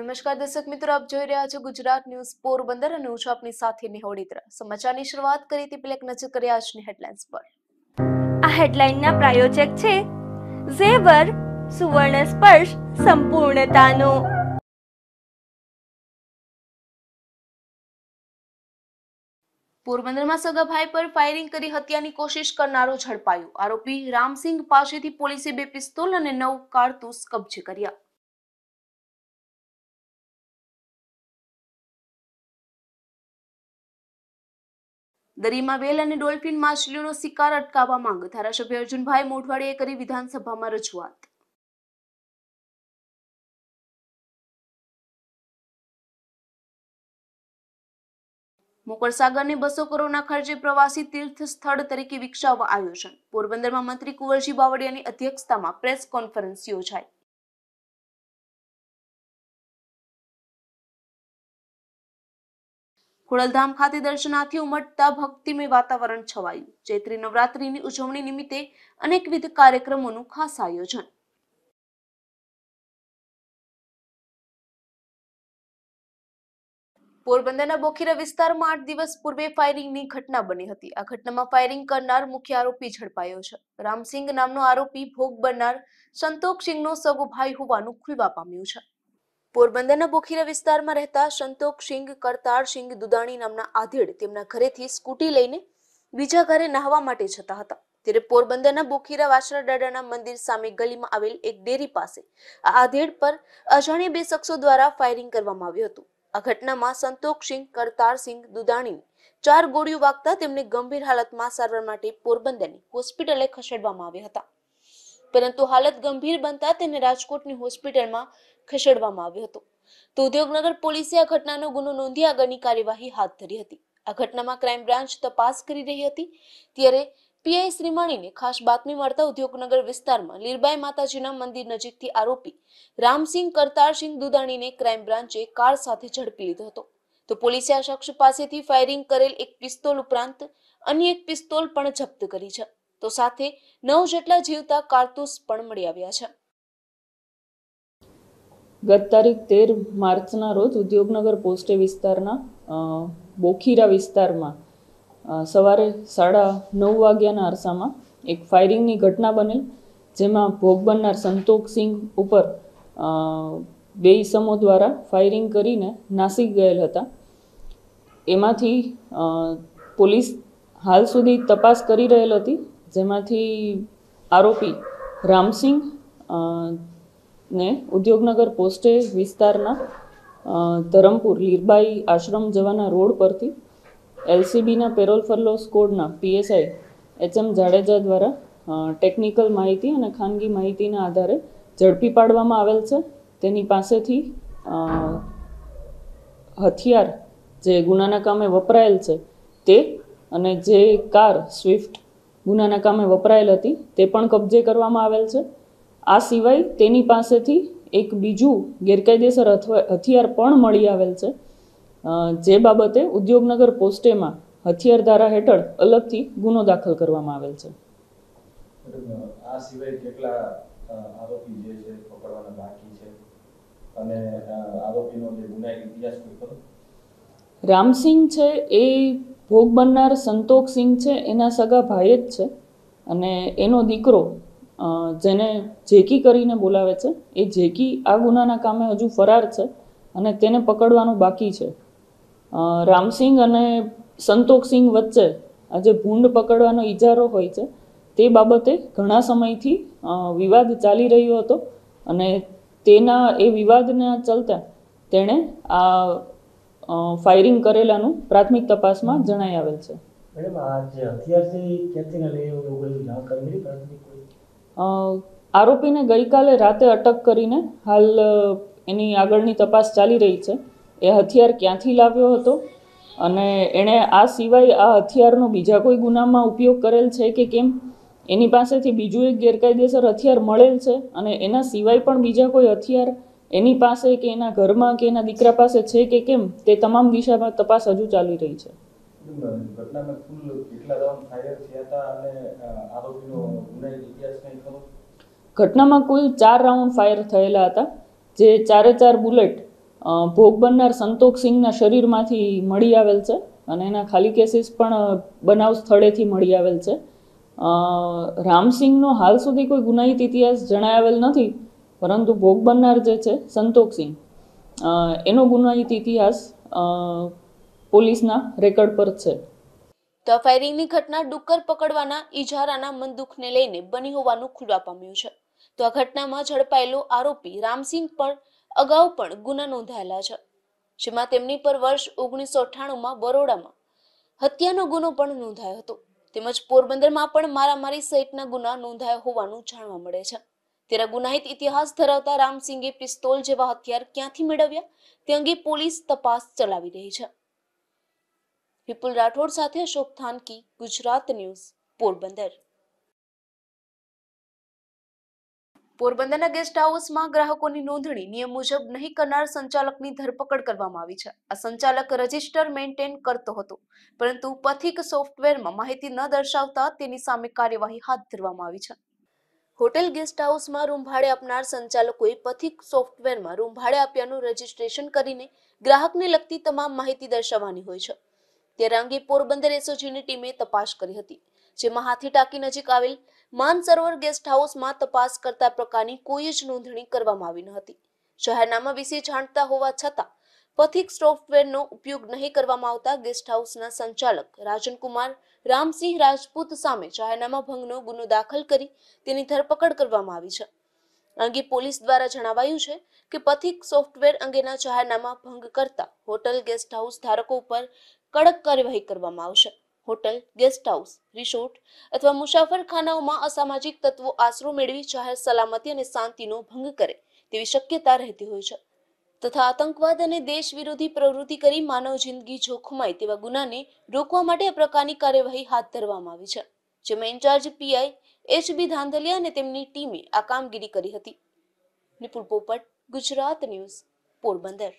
નમસ્કાર દર્શક મિત્રો આપ જોઈ રહ્યા છો ગુજરાત ન્યૂઝ પોરબંદર અને હું છું આપની સાથે નિહોડીત્રા સમાચારની શરૂઆત કરી તે પેલે એક નજર કરીએ આજની હેડલાઇન્સ પર. આ હેડલાઇનના પ્રાયોજક છે ઝેવર સુવર્ણ સ્પર્શ સંપૂર્ણતાનો. પોરબંદરમાં સગા ભાઈ પર ફાયરિંગ કરી હત્યાની કોશિશ કરનારો ઝડપાયો. આરોપી રામસિંહ પાસેથી પોલીસે બે પિસ્તોલ અને નવ કારતૂસ કબજે કર્યા. દરિયામાં વેલ અને ડોલ્ફિન માછલીઓનો શિકાર અટકાવવા માંગ. ધારાસભ્ય અર્જુનભાઈ મોઢવાડીએ કરી વિધાનસભામાં રજૂઆત. મોકળસાગરને બસો કરોડના ખર્ચે પ્રવાસી તીર્થ સ્થળ તરીકે વિકસાવવા આયોજન. પોરબંદરમાં મંત્રી કુંવરજી બાવળિયાની અધ્યક્ષતામાં પ્રેસ કોન્ફરન્સ યોજાઈ. ખોડલધામ ખાતે દર્શનાર્થી ઉમટતા ભક્તિમય વાતાવરણ છવાયું. ચૈત્રી નવરાત્રીની ઉજવણી નિમિત્તે અનેકવિધ કાર્યક્રમોનું ખાસ આયોજન. પોરબંદરના બોખીરા વિસ્તારમાં આઠ દિવસ પૂર્વે ફાયરિંગની ઘટના બની હતી. આ ઘટનામાં ફાયરિંગ કરનાર મુખ્ય આરોપી ઝડપાયો છે. રામસિંગ નામનો આરોપી ભોગ બનનાર સંતોષસિંહનો સગો ભાઈ હોવાનું ખુલવા પામ્યું છે. પોરબંદરના બોખીરા વિસ્તારમાં રહેતા સંતોષસિંહ કરતારસિંહ દુદાણી નામના આધેડ તેમના ઘરેથી સ્કૂટી લઈને બીજા ઘરે નહાવા માટે જતા હતા. ત્યારે પોરબંદરના બોખીરા વાછરા દાદાના મંદિર સામે ગલીમાં આવેલ એક ડેરી પાસે આધેડ પર અજાણ્યા બે શખ્સો દ્વારા ફાયરિંગ કરવામાં આવ્યું હતું. આ ઘટનામાં સંતોષસિંહ કરતારસિંહ દુદાણીને ચાર ગોળીઓ વાગતા તેમને ગંભીર હાલતમાં સારવાર માટે પોરબંદરની હોસ્પિટલે ખસેડવામાં આવ્યા હતા. પરંતુ હાલત ગંભીર બનતા તેને રાજકોટની હોસ્પિટલમાં ખસેડવામાં આવ્યો હતો. તો ઉદ્યોગનગર પોલીસે આ ઘટનાનો ગુનો નોંધી આગળની કાર્યવાહી હાથ ધરી હતી. આ ઘટનામાં ક્રાઇમ બ્રાન્ચ તપાસ કરી રહી હતી. ત્યારે પીઆઈ શ્રીમાણીને ખાસ બાતમી મળતા ઉદ્યોગનગર વિસ્તારમાં લીરબાઈ માતાજીના મંદિર નજીકથી આરોપી રામસિંહ કરતારસિંહ દુદાણીને ક્રાઇમ બ્રાન્ચે કાર સાથે ઝડપી લીધો હતો. તો પોલીસે આ શખ્સ પાસેથી ફાયરિંગ કરેલ એક પિસ્તોલ ઉપરાંત અન્ય એક પિસ્તોલ પણ જપ્ત કરી છે. તો સાથે નવ જેટલા જીવતા કારતૂસ પણ મળી આવ્યા છે. ગત તારીખ તેર માર્ચના રોજ ઉદ્યોગનગર પોસ્ટે વિસ્તારના બોખીરા વિસ્તારમાં સવારે સાડા નવ વાગ્યાના અરસામાં એક ફાયરિંગની ઘટના બનેલ, જેમાં ભોગ બનનાર સંતોષસિંહ ઉપર બે ઈસમો દ્વારા ફાયરિંગ કરીને નાસી ગયેલ હતા. એમાંથી પોલીસ હાલ સુધી તપાસ કરી રહેલ હતી, જેમાંથી આરોપી રામસિંહ ને ઉદ્યોગનગર પોસ્ટે વિસ્તારના ધરમપુર લીરબાઈ આશ્રમ જવાના રોડ પરથી એલસીબીના પેરોલ ફરલો સ્કોડના પીએસઆઈ એચએમ જાડેજા દ્વારા ટેકનિકલ માહિતી અને ખાનગી માહિતીના આધારે ઝડપી પાડવામાં આવેલ છે. તેની પાસેથી હથિયાર જે ગુનાના કામે વપરાયેલ છે તે અને જે કાર સ્વિફ્ટ ગુનાના કામે વપરાયેલ હતી તે પણ કબજે કરવામાં આવેલ છે. આ સિવાય તેની પાસેથી એક બીજું ગેરકાયદેસર હથિયાર પણ મળી આવેલ છે. જે બાબતે ઉદ્યોગનગર પોસ્ટેમાં હથિયાર ધારા હેઠળ અલગથી ગુનો દાખલ કરવામાં આવેલ છે. આ સિવાય કેટલા આરોપી જે છે પકડવાના બાકી છે? અને આરોપીનો જે ગુનાહિત ઇતિહાસ કોઈ ખરો? રામસિંહ છે એ ભોગ બનનાર સંતોષસિંહ છે એના સગા ભાઈ જ છે. અને એનો દીકરો જેને જેકી કરીને બોલાવે છે. એ જેકી આ ગુનાના કામે હજુ ફરાર છે અને તેને પકડવાનું બાકી છે. રામસિંગ અને સંતોકસિંગ વચ્ચે આજે ભૂંડ પકડવાનો ઇજારો હોય છે. તે બાબતે ઘણા સમયથી વિવાદ ચાલી રહ્યો હતો અને તેના, એ વિવાદના ચલતા તેણે આ ફાયરિંગ કરેલાનું પ્રાથમિક તપાસમાં જણાઈ આવેલ છે. મેડમ, આ જે હથિયાર છે લઈ એવું જાણકારી મળી પ્રાથમિક આરોપીને ગઈકાલે રાતે અટક કરીને હાલ એની આગળની તપાસ ચાલી રહી છે. એ હથિયાર ક્યાંથી લાવ્યો હતો? અને એણે આ સિવાય આ હથિયારનો બીજા કોઈ ગુનામાં ઉપયોગ કરેલ છે કે કેમ? એની પાસેથી બીજું એક ગેરકાયદેસર હથિયાર મળેલ છે અને એના સિવાય પણ બીજા કોઈ હથિયાર એની પાસે કે એના ઘરમાં કે એના દીકરા પાસે છે કે કેમ? તે તમામ દિશામાં તપાસ હજુ ચાલી રહી છે. ઘટનામાં કુલ ચાર રાઉન્ડ ફાયર થયેલા હતા, જે ચારે ચાર બુલેટ ભોગ બનનાર સંતોષ સિંહના શરીરમાંથી મળી આવેલ છે અને એના ખાલી કેસીસ પણ બનાવ સ્થળેથી મળી આવેલ છે. રામસિંહનો હાલ સુધી કોઈ ગુનાહિત ઇતિહાસ જણાવેલ નથી, પરંતુ ભોગ બનનાર જે છે સંતોષસિંહ એનો ગુનાહિત ઇતિહાસ પોલીસના રેકર્ડ પર છે. તો ફાયરિંગની ઘટના ડુક્કર પકડવાના ઇજારાના મન લઈને બની હોવાનું ખુલવા પામ્યું છે. તો આ ઘટનામાં ઝડપાયેલો આરોપી રામસિંહ પણ અગાઉ પણ ગુના નોંધાયેલા છે. જેમાં તેમની પર વર્ષ ઓગણીસો અઠ્ઠાણુંમાં બરોડામાં હત્યાનો ગુનો પણ નોંધાયો હતો. તેમજ પોરબંદરમાં પણ મારામારી સહિતના ગુના નોંધાયા હોવાનું જાણવા મળે છે. તેના ગુનાહિત ઇતિહાસ ધરાવતા રામસિંગે પિસ્તોલ જેવા હથિયાર ક્યાંથી મેળવ્યા? તે અંગે પોલીસ તપાસ ચલાવી રહી છે. વિપુલ રાઠોડ સાથે અશોક થાનકી, ગુજરાત ન્યૂઝ, પોરબંદર. પોરબંદરના ગેસ્ટ હાઉસમાં ગ્રાહકોની નોંધણી, નિયમ મુજબ નહીં કરનાર સંચાલકની ધરપકડ કરવામાં આવી છે. આ સંચાલક રજિસ્ટર મેન્ટેન કરતો હતો, પરંતુ પથિક સોફ્ટવેરમાં માહિતી ન દર્શાવતા તેની સામે કાર્યવાહી હાથ ધરવામાં આવી છે. હોટેલ ગેસ્ટ હાઉસમાં રૂમ ભાડે આપનાર સંચાલકોએ પથિક સોફ્ટવેરમાં રૂમ ભાડે આપ્યાનું રજિસ્ટ્રેશન કરીને ગ્રાહકને લગતી તમામ માહિતી દર્શાવવાની હોય છે. ત્યારે અંગે પોરબંદર એસઓજીની ટીમે તપાસ કરી હતી, જેમાં હાથી ટાંકી નજીક આવેલ માન સરોવર ગેસ્ટ હાઉસમાં તપાસ કરતા પ્રકારની કોઈ જ નોંધણી કરવામાં આવી ન હતી. જાહેરનામા વિશે જાણતા હોવા છતાં, પથિક સોફ્ટવેરનો ઉપયોગ નહીં કરવામાં આવતા ગેસ્ટ હાઉસના સંચાલક રાજનકુમાર રામસિંહ રાજપૂત સામે જાહેરનામા ભંગનો ગુનો દાખલ કરી તેની ધરપકડ કરવામાં આવી છે. અંગે પોલીસ દ્વારા જણાવાયું છે કે પથિક સોફ્ટવેર અંગેના જાહેરનામા ભંગ કરતા હોટલ ગેસ્ટ હાઉસ ધારકો ઉપર કડક કાર્યવાહી કરવામાં આવશે. હોટલ ગેસ્ટ હાઉસ રિસોર્ટ અથવા મુસાફરખાનાઓમાં અસામાજિક તત્વો આશરો મેળવી જાહેર સલામતી અને શાંતિનો ભંગ કરે તેવી શક્યતા રહેતી હોય છે. તથા આતંકવાદ અને દેશ વિરોધી પ્રવૃત્તિ કરી માનવ જિંદગી જોખમાય તેવા ગુનાને રોકવા માટે આ પ્રકારની કાર્યવાહી હાથ ધરવામાં આવી છે. જેમાં incharge PI H B Dhandhaliya અને તેમની ટીમે આ કામગીરી કરી હતી. નિપુલ પોપટ, ગુજરાત ન્યૂઝ, પોરબંદર.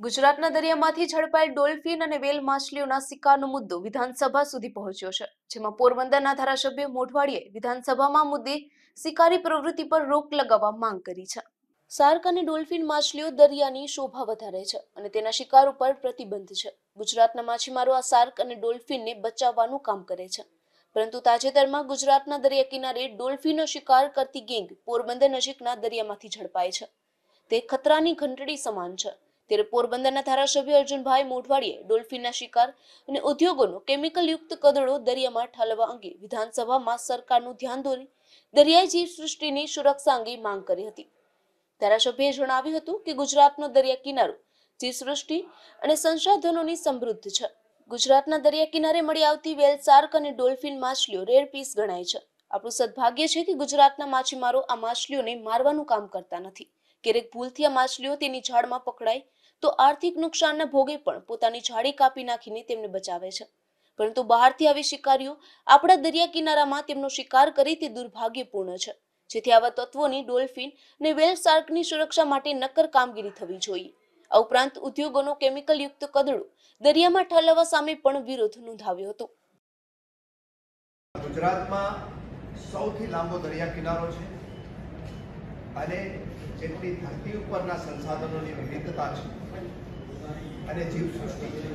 ગુજરાતના દરિયામાંથી ઝડપાયેલ ડોલ્ફિન અને વેલ માછલીઓના શિકારનો મુદ્દો વિધાનસભા સુધી પહોંચ્યો છે, જેમાં પોરબંદરના ધારાસભ્ય મોઢવાડીએ વિધાનસભામાં મુદ્દે શિકારી પ્રવૃત્તિ પર રોક લગાવવા માંગ કરી છે. શાર્ક અને ડોલ્ફિન માછલીઓ દરિયાની શોભા વધારે છે અને તેના શિકાર ઉપર પ્રતિબંધ છે. ગુજરાતના માછીમારો આ શાર્ક અને ડોલ્ફિનને બચાવવાનું કામ કરે છે. પરંતુ તાજેતરમાં ગુજરાતના દરિયા કિનારે ડોલ્ફિનનો શિકાર કરતી ગેંગ પોરબંદર નજીકના દરિયામાંથી ઝડપાય છે. તે ખતરાની ઘંટડી સમાન છે. ત્યારે પોરબંદરના ધારાસભ્ય અર્જુનભાઈ મોઢવાડીએ ડોલ્ફિનના શિકાર અને ઉદ્યોગોનો કેમિકલ યુક્ત કદડો દરિયામાં ઠાલવવા અંગે વિધાનસભામાં સરકારનું ધ્યાન દોરી દરિયાઈ જીવસૃષ્ટિની સુરક્ષા અંગે માંગ કરી હતી. ધારાસભ્યએ જણાવ્યું હતું કે ગુજરાતનો દરિયા કિનારો જીવસૃષ્ટિ અને સંસાધનોની સમૃદ્ધ છે. ગુજરાતના દરિયા કિનારે મળી આવતી વેલ સાર્ક અને ડોલ્ફિન માછલીઓ રેર પીસ ગણાય છે. આપણું સદભાગ્ય છે કે ગુજરાતના માછીમારો આ માછલીઓને મારવાનું કામ કરતા નથી. ક્યારેક ભૂલથી આ માછલીઓ તેની ઝાડમાં પકડાય તો આર્થિક નુકસાનના ભોગે પણ પોતાની જાળી કાપી નાખીને તેમને બચાવે છે. પરંતુ બહારથી આવી શિકારીઓ આપણા દરિયા કિનારામાં તેમનો શિકાર કરી તે દુર્ભાગ્યપૂર્ણ છે. જેથી આવા તત્વોની ડોલ્ફિન ને વેલ શાર્કની સુરક્ષા માટે નક્કર કામગીરી થવી જોઈએ. આ ઉપરાંત ઉદ્યોગોનો કેમિકલ યુક્ત કદડો દરિયામાં ઠાલવવા સામે પણ વિરોધ નોંધાવ્યો હતો. ગુજરાતમાં સૌથી લાંબો દરિયા કિનારો છે. અને જેટલી ધરતી ઉપરના સંસાધનોની વિવિધતા છે અને જીવસૃષ્ટિ છે.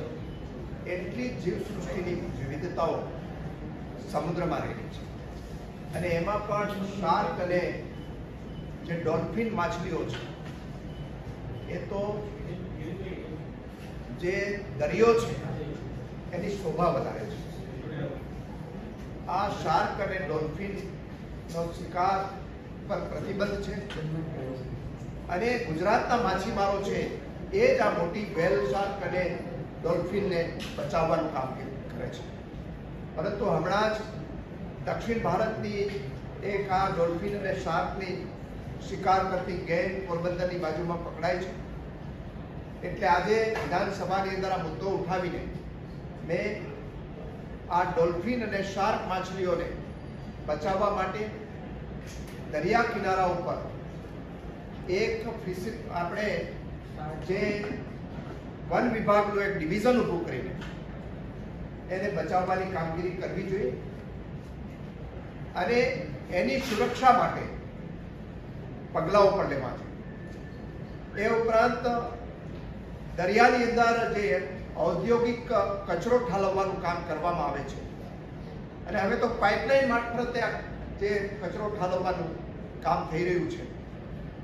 એટલી જ જીવસૃષ્ટિની વિવિધતાઓ સમુદ્રમાં રહેલી છે. અને એમાં પણ શાર્ક અને જે ડોલ્ફિન માછલીઓ છે, એ તો જે દરિયો છે, એની શોભા વધારે છે. આ શાર્ક અને ડોલ્ફિનનો શિકાર પર પ્રતિબંધ છે. અને ગુજરાતના માછીમારો છે એ જ આ મોટી વેલ શાર્ક અને ડોલ્ફિનને બચાવવાનું કામ કરે છે. પરંતુ હમણાં જ દક્ષિણ ભારતની એક આ ડોલ્ફિન અને શાર્કની શિકાર કરતી ગેંગ પોરબંદરની બાજુમાં પકડાય છે. એટલે આજે વિધાનસભાની અંદર આ મુદ્દો ઉઠાવીને મેં આ ડોલ્ફિન અને શાર્ક માછલીઓને બચાવવા માટે દરિયા કિનારા ઉપર એક ફિશ આપણે જે વન વિભાગનું એક ડિવિઝન ઊભું કરીને એને બચાવવાની કામગીરી કરવી જોઈએ અને એની સુરક્ષા માટે પગલાઓ પણ લેવા જોઈએ. એ ઉપરાંત દરિયાની અંદર જે ઔદ્યોગિક કચરો ઠાલવવાનું કામ કરવામાં આવે છે. અને હવે તો પાઇપલાઇન મારફતે જે કચરો ઠાલવવાનું કામ થઈ રહ્યું છે.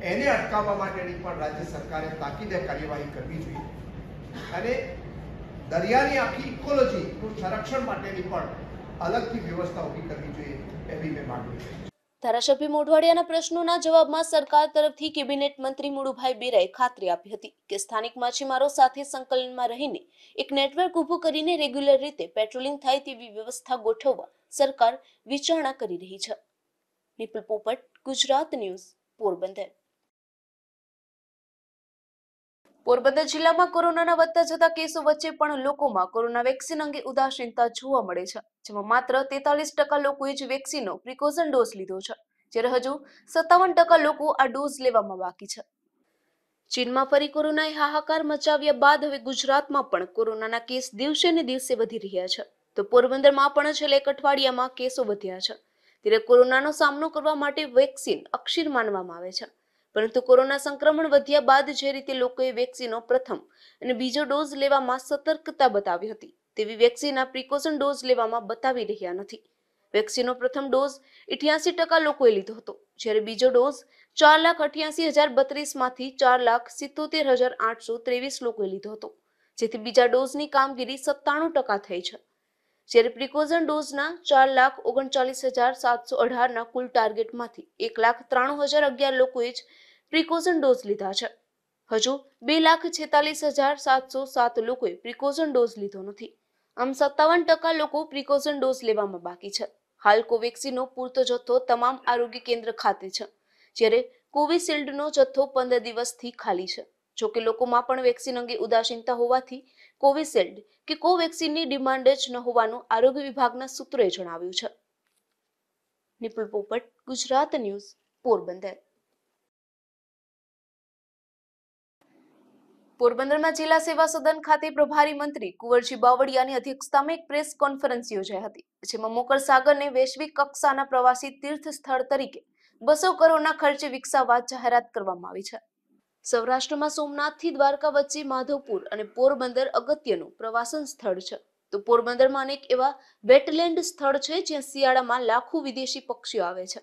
એને અટકાવવા માટેની પણ રાજ્ય સરકારે તાકીદે કાર્યવાહી કરવી જોઈએ. અને દરિયાની આખી ઇકોલોજીનું સંરક્ષણ માટેની પણ અલગથી વ્યવસ્થા ઊભી કરવી જોઈએ એવી મેં માંગણી ધારાસભ્ય મોઢવાડિયાના પ્રશ્નોના જવાબમાં સરકાર તરફથી કેબિનેટ મંત્રી મુળુભાઈ બેરાએ ખાતરી આપી હતી કે સ્થાનિક માછીમારો સાથે સંકલનમાં રહીને એક નેટવર્ક ઊભું કરીને રેગ્યુલર રીતે પેટ્રોલિંગ થાય તેવી વ્યવસ્થા ગોઠવવા સરકાર વિચારણા કરી રહી છે. નિપુલ પોપટ, ગુજરાત ન્યૂઝ, પોરબંદર. પોરબંદર જિલ્લામાં કોરોનાના વધતા જતા કેસો વચ્ચે પણ લોકોમાં કોરોના વેક્સિન અંગે ઉદાસીનતા જોવા મળે છે, જેમાં માત્ર તેતાલીસ ટકા લોકોએ જ વેક્સિનનો પ્રિકોશન ડોઝ લીધો છે, જ્યારે હજુ સત્તાવન ટકા લોકો આ ડોઝ લેવામાં બાકી છે. ચીનમાં ફરી કોરોનાએ હાહાકાર મચાવ્યા બાદ હવે ગુજરાતમાં પણ કોરોનાના કેસ દિવસે ને દિવસે વધી રહ્યા છે, તો પોરબંદરમાં પણ છેલ્લા એક અઠવાડિયામાં કેસો વધ્યા છે, ત્યારે કોરોનાનો સામનો કરવા માટે વેક્સિન અક્ષીર માનવામાં આવે છે. પરંતુ કોરોના સંક્રમણ વધ્યા બાદ જે રીતે લોકોએ વેક્સિનનો પ્રથમ અને બીજો ડોઝ લેવામાં સતર્કતા બતાવી હતી, તેવી વેક્સિનના પ્રિકોશન ડોઝ લેવામાં બતાવી રહ્યા નથી. વેક્સિનનો પ્રથમ ડોઝ ઇઠ્યાસી ટકા લોકોએ લીધો હતો, જ્યારે બીજો ડોઝ ચાર લાખ અઠ્યાસી હજાર બત્રીસમાંથી ચાર લાખ સિત્તોતેર હજાર આઠસો ત્રેવીસ લોકોએ લીધો હતો, જેથી બીજા ડોઝની કામગીરી સત્તાણું ટકા થઈ છે. જ્યારે પ્રિકોઝન ડોઝના ચાર લાખ ઓગણચાલીસ હજાર સાતસો અઢારના કુલ ટાર્ગેટમાંથી એક લાખ ત્રાણું હજાર અગિયાર લોકોએ જ પ્રિકોઝન ડોઝ લીધા છે. હજુ બે લાખ છેતાલીસ હજાર સાતસો સાત લોકોએ પ્રિકોઝન ડોઝ લીધો નથી. આમ સત્તાવન ટકા લોકો પ્રિકોઝન ડોઝ લેવામાં બાકી છે. હાલ કોવેક્સિનનો પૂરતો જથ્થો તમામ આરોગ્ય કેન્દ્ર ખાતે છે, જ્યારે કોવિશિલ્ડનો જથ્થો પંદર દિવસથી ખાલી છે. જોકે લોકોમાં પણ વેક્સિન અંગે ઉદાસીનતા હોવાથી કોવિશિલ્ડ કે કોવેક્સિનની ડિમાન્ડ જ ન હોવાનું આરોગ્ય વિભાગના સૂત્રોએ જણાવ્યું છે. નિપુલ પોપટ, ગુજરાત ન્યૂઝ, પોરબંદર. પોરબંદરમાં જિલ્લા સેવા સદન ખાતે પ્રભારી મંત્રી કુંવરજી બાવળિયાની અધ્યક્ષતામાં એક પ્રેસ કોન્ફરન્સ યોજાઈ હતી, જેમાં મોકર સાગરને વૈશ્વિક કક્ષાના પ્રવાસી તીર્થ સ્થળ તરીકે બસો કરોડના ખર્ચે વિકસાવવા જાહેરાત કરવામાં આવી છે. સૌરાષ્ટ્રમાં સોમનાથથી દ્વારકા વચ્ચે માધવપુર અને પોરબંદર અગત્યનું પ્રવાસન સ્થળ છે. તો પોરબંદરમાં અનેક એવા વેટલેન્ડ સ્થળ છે જ્યાં શિયાળામાં લાખો વિદેશી પક્ષીઓ આવે છે.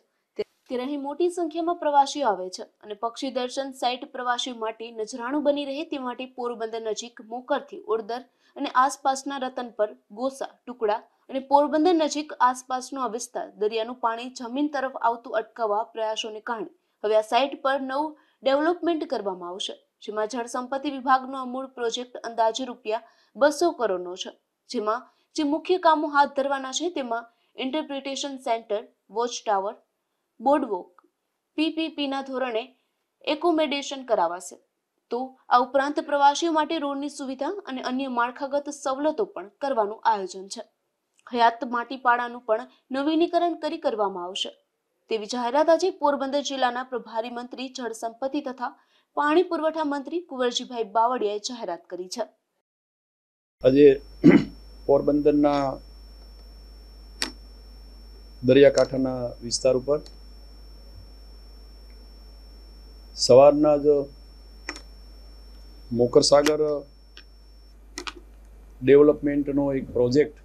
ત્યારે અહીં મોટી સંખ્યામાં પ્રવાસીઓ આવે છે અને પક્ષી દર્શન સાઇટ પ્રવાસીઓ માટે નજરાણું બની રહે તે માટે પોરબંદર નજીક મોકરથી ઓરદર અને આસપાસના રતન પર ગોસા, ટુકડા અને પોરબંદર નજીક આસપાસનો આ વિસ્તાર દરિયાનું પાણી જમીન તરફ આવતું અટકાવવા પ્રયાસોને કારણે હવે આ સાઇટ પર નવું ડેવલપમેન્ટ કરવામાં આવશે, જેમાં જળ સંપત્તિ વિભાગનો અમૂળ પ્રોજેક્ટ અંદાજે રૂપિયા બસો કરોડનો છે, જેમાં જે મુખ્ય કામો હાથ ધરવાના છે તેમાં interpretation centre watch tower boardwalk. પીપીપીના ધોરણે એકોમેડેશન કરાવાશે. તો આ ઉપરાંત પ્રવાસીઓ માટે રોડની સુવિધા અને અન્ય માળખાગત સવલતો પણ કરવાનું આયોજન છે. હયાત માટીપાડાનું પણ નવીનીકરણ કરી કરવામાં આવશે. તેવી જાહેરાત આજે પોરબંદર જિલ્લાના પ્રભારી મંત્રી જળ સંપત્તિ તથા પાણી પુરવઠા મંત્રી કુંવરજીભાઈ બાવળિયાએ જાહેરાત કરી છે. આજે પોરબંદરના દરિયાકાંઠાના વિસ્તાર ઉપર સવારના જ મોકરસાગર ડેવલપમેન્ટનો એક પ્રોજેક્ટ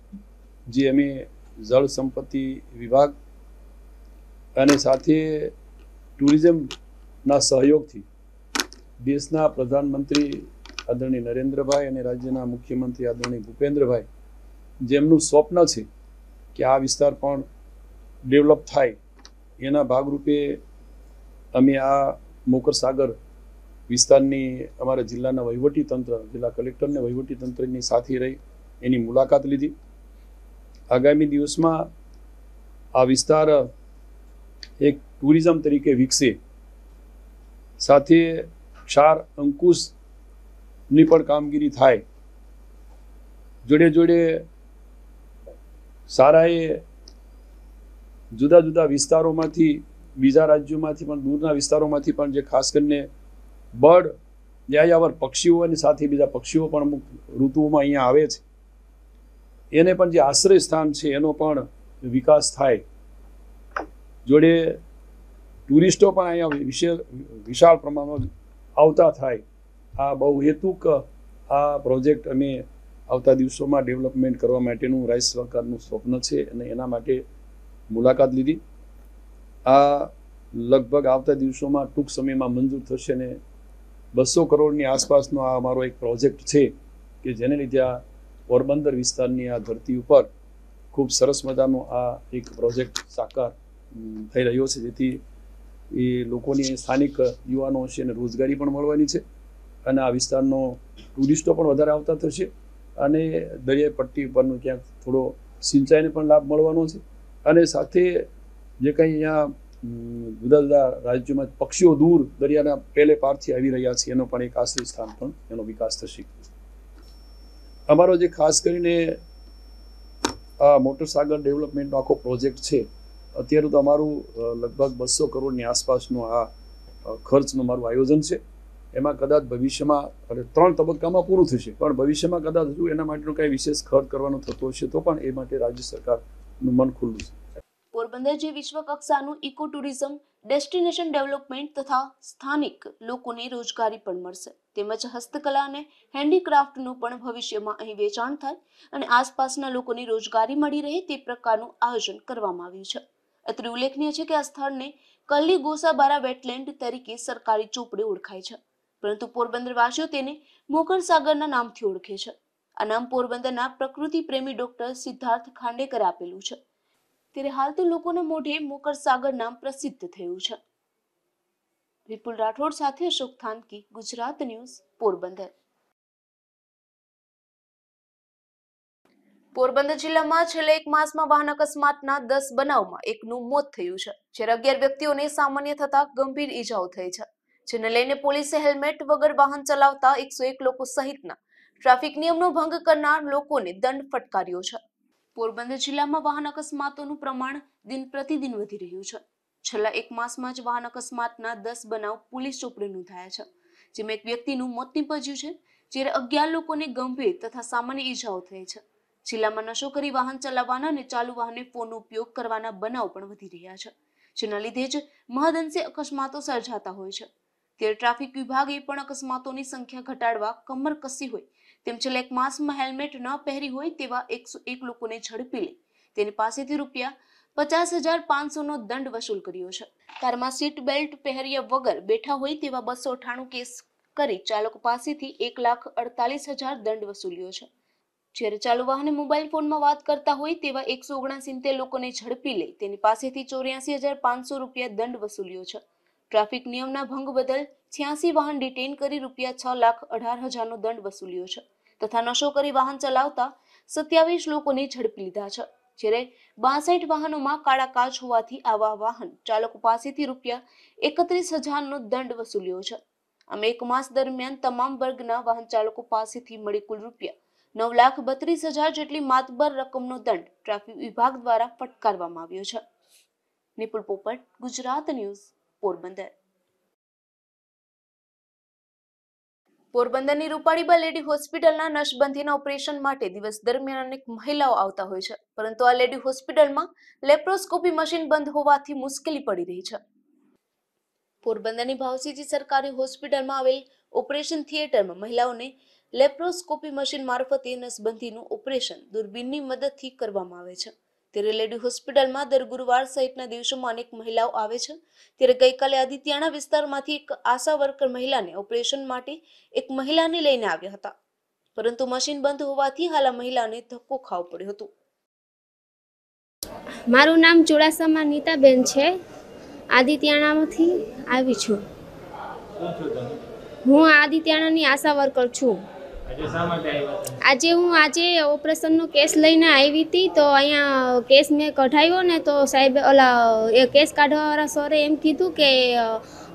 જે અમે જળ સંપત્તિ વિભાગ અને સાથે ટુરિઝમના સહયોગથી દેશના પ્રધાનમંત્રી આદરણીય નરેન્દ્રભાઈ અને રાજ્યના મુખ્યમંત્રી આદરણીય ભૂપેન્દ્રભાઈ, જેમનું સ્વપ્ન છે કે આ વિસ્તાર પણ ડેવલપ થાય. એના ભાગરૂપે અમે આ મોકર સાગર વિસ્તારની અમારા જિલ્લાના વહીવટી તંત્ર, જિલ્લા કલેક્ટરને વહીવટી તંત્રની સાથે રહી, એની મુલાકાત લીધી. આગામી દિવસમાં આ વિસ્તાર એક ટુરિઝમ તરીકે વિકસે. સાથે ક્ષાર, અંકુશની પણ કામગીરી થાય. જોડે જોડે સારાએ જુદા જુદા વિસ્તારોમાંથી બીજા રાજ્યોમાંથી પણ, દૂરના વિસ્તારોમાંથી પણ જે ખાસ કરીને બર્ડ યાયાવર પક્ષીઓ અને સાથે બીજા પક્ષીઓ પણ અમુક ઋતુઓમાં અહીંયા આવે છે. એને પણ જે આશ્રય સ્થાન છે, એનો પણ વિકાસ થાય. જોડે ટુરિસ્ટો પણ અહીંયા વિશે, વિશાળ પ્રમાણમાં આવતા થાય. આ બહુ હેતુક, આ પ્રોજેક્ટ અમે આવતા દિવસોમાં ડેવલપમેન્ટ કરવા માટેનું રાજ્ય સરકારનું સ્વપ્ન છે અને એના માટે મુલાકાત લીધી. આ લગભગ આવતા દિવસોમાં ટૂંક સમયમાં મંજૂર થશે ને બસો કરોડની આસપાસનો આ અમારો એક પ્રોજેક્ટ છે કે જેને લીધે આ પોરબંદર વિસ્તારની આ ધરતી ઉપર ખૂબ સરસ મજાનો આ એક પ્રોજેક્ટ સાકાર થઈ રહ્યો છે. જેથી એ લોકોની સ્થાનિક યુવાનો છે એને રોજગારી પણ મળવાની છે અને આ વિસ્તારનો ટુરિસ્ટો પણ વધારે આવતા થશે અને દરિયાઈ પટ્ટી પરનો ક્યાંક થોડો સિંચાઈને પણ લાભ મળવાનો છે. અને સાથે જે કંઈ અહીંયા જુદા જુદા રાજ્યોમાં પક્ષીઓ દૂર દરિયાના પેલે પારથી આવી રહ્યા છે, એનો પણ એક આશ્રય સ્થાન પણ એનો વિકાસ થશે. અમારો જે ખાસ કરીને આ મોટરસાગર ડેવલપમેન્ટનો આખો પ્રોજેક્ટ છે, અત્યારે તો અમારું લગભગ બસો કરોડની આસપાસનું આ ખર્ચનું મારું આયોજન છે. એમાં કદાચ ભવિષ્યમાં એટલે ત્રણ તબક્કામાં પૂરું થશે, પણ ભવિષ્યમાં કદાચ હજુ એના માટેનો કાંઈ વિશેષ ખર્ચ કરવાનો થતો હશે, તો પણ એ માટે રાજ્ય સરકારનું મન ખુલ્લું છે. પોરબંદર જે વિશ્વ કક્ષાનું ઇકો ટુરિઝમ ડેસ્ટિનેશન ડેવલપમેન્ટ તથા સ્થાનિક લોકોને રોજગારી પણ મળશે. તેમજ હસ્તકલા અને હેન્ડીક્રાફ્ટનું પણ ભવિષ્યમાં અહીં વેચાણ થાય અને આસપાસના લોકોને રોજગારી મળી રહે તે પ્રકારનું આયોજન કરવામાં આવ્યું છે. અત્રે ઉલ્લેખનીય છે કે આ સ્થળને કલ્લી ગોસાબારા વેટલેન્ડ તરીકે સરકારી ચોપડે ઓળખાય છે. પરંતુ પોરબંદર વાસીઓ તેને મોકર સાગરના નામથી ઓળખે છે. આ નામ પોરબંદરના પ્રકૃતિ પ્રેમી ડોક્ટર સિદ્ધાર્થ ખાંડેકરે આપેલું છે. ત્યારે હાલ તો લોકોના મોઢે મોકર સાગર નામ પ્રસિદ્ધ થયું છે. વિપુલ રાઠોડ સાથે અશોક થાનકી, ગુજરાત ન્યૂઝ, પોરબંદર. પોરબંદર જિલ્લામાં છેલ્લા એક માસમાં વાહન અકસ્માતના દસ બનાવમાં એકનું મોત થયું છે, જ્યારે અગિયાર વ્યક્તિઓને સામાન્ય થતા ગંભીર ઈજાઓ થઈ છે, જેને લઈને પોલીસે હેલ્મેટ વગર વાહન ચલાવતા એકસો એક લોકો સહિતના ટ્રાફિક નિયમનો ભંગ કરનાર લોકોને દંડ ફટકાર્યો છે. પોરબંદર જિલ્લામાં વાહન અકસ્માતોનું પ્રમાણ દિન પ્રતિદિન વધી રહ્યું છે. છેલ્લા એક માસમાં જ વાહન અકસ્માતના દસ બનાવ પોલીસ ચોપડે નોંધાયા છે. જેમાં એક વ્યક્તિનું મોત નીપજ્યું છે, જ્યારે અગિયાર લોકોને ગંભીર તથા સામાન્ય ઈજાઓ થઈ છે. જિલ્લામાં નશો કરી વાહન ચલાવવાના અને ચાલુ વાહને ફોનનો ઉપયોગ કરવાના બનાવ પણ વધી રહ્યા છે, જેના લીધે જ મહદઅંશે અકસ્માતો સર્જાતા હોય છે. ત્યારે ટ્રાફિક વિભાગે પણ અકસ્માતોની સંખ્યા ઘટાડવા કમર કસી હોય તેમ છેલ્લા એક માસમાં હેલ્મેટ ન પહેરી હોય તેવા એકસો એક લોકોને ઝડપી લઈ. તેની પાસેથી રૂપિયા પચાસ હજાર પાંચસોનો દંડ વસૂલ કર્યો છે. કારમાં સીટ બેલ્ટ પહેર્યા વગર બેઠા હોય તેવા બસો અઠાણું કેસ કરી ચાલક પાસેથી એક લાખ અડતાલીસ હજાર દંડ વસૂલ્યો છે. જ્યારે ચાલુ વાહને મોબાઈલ ફોનમાં વાત કરતા હોય તેવા એકસો ઓગણસિત્તેર લોકોને ઝડપી લઈ તેની પાસેથી ચોર્યાસી હજાર પાંચસો રૂપિયા દંડ વસૂલ્યો છે. ટ્રાફિક નિયમના ભંગ બદલ છ્યાસી વાહન ડિટેન કરી રૂપિયા છ લાખ અઢાર હજારનો દંડ વસૂલ્યો છે તથા નશો કરી વાહન ચલાવતા સત્યાવીસ લોકોને ઝડપી લીધા છે. જ્યારે બાસઠ વાહનોમાં કાળા કાચ હોવાથી આવા વાહન ચાલકો પાસેથી રૂપિયા એકત્રીસ હજારનો દંડ વસૂલ્યો છે. આમ એક માસ દરમિયાન તમામ વર્ગના વાહન ચાલકો પાસેથી મળી કુલ રૂપિયા નવ લાખ બત્રીસ હજાર જેટલી માતબર રકમનો દંડ ટ્રાફિક વિભાગ દ્વારા ફટકારવામાં આવ્યો છે. નિપુલ પોપટ, ગુજરાત ન્યૂઝ, પોરબંદર. પોરબંદરની રૂપાળીબા લેડી હોસ્પિટલના નસબંધીના ઓપરેશન માટે દિવસ દરમિયાન અનેક મહિલાઓ આવતા હોય છે. પરંતુ આ લેડી હોસ્પિટલમાં લેપ્રોસ્કોપી મશીન બંધ હોવાથી મુશ્કેલી પડી રહી છે. પોરબંદરની ભાવસીજી સરકારી હોસ્પિટલમાં આવેલ ઓપરેશન થિયેટરમાં મહિલાઓને લેપ્રોસ્કોપી મશીન મારફતે નસબંધીનું ઓપરેશન દૂરબીનની મદદથી કરવામાં આવે છે. ત્યારે લેડી હોસ્પિટલમાં દર ગુરુવાર સહિતના દિવસોમાં અનેક મહિલાઓ આવે છે. ત્યારે ગઈકાલે આદિત્યાણા વિસ્તારમાંથી એક આશા વર્કર મહિલાને ઓપરેશન માટે એક મહિલાને લઈને આવ્યા હતા. પરંતુ મશીન બંધ હોવાથી હાલ આ મહિલાને ધક્કો ખાવો પડ્યો હતો. મારું નામ ચુડાસમા નીતાબેન છે. આદિત્યાણામાંથી આવી છું. હું આદિત્યાણાની આશા વર્કર છું. આજે હું આજે ઓપરેશનનો કેસ લઈને આવી હતી, તો અહીંયા કેસ મેં કઢાવ્યો ને, તો સાહેબ ઓલા, એ કેસ કાઢવાવાળા સરે એમ કીધું કે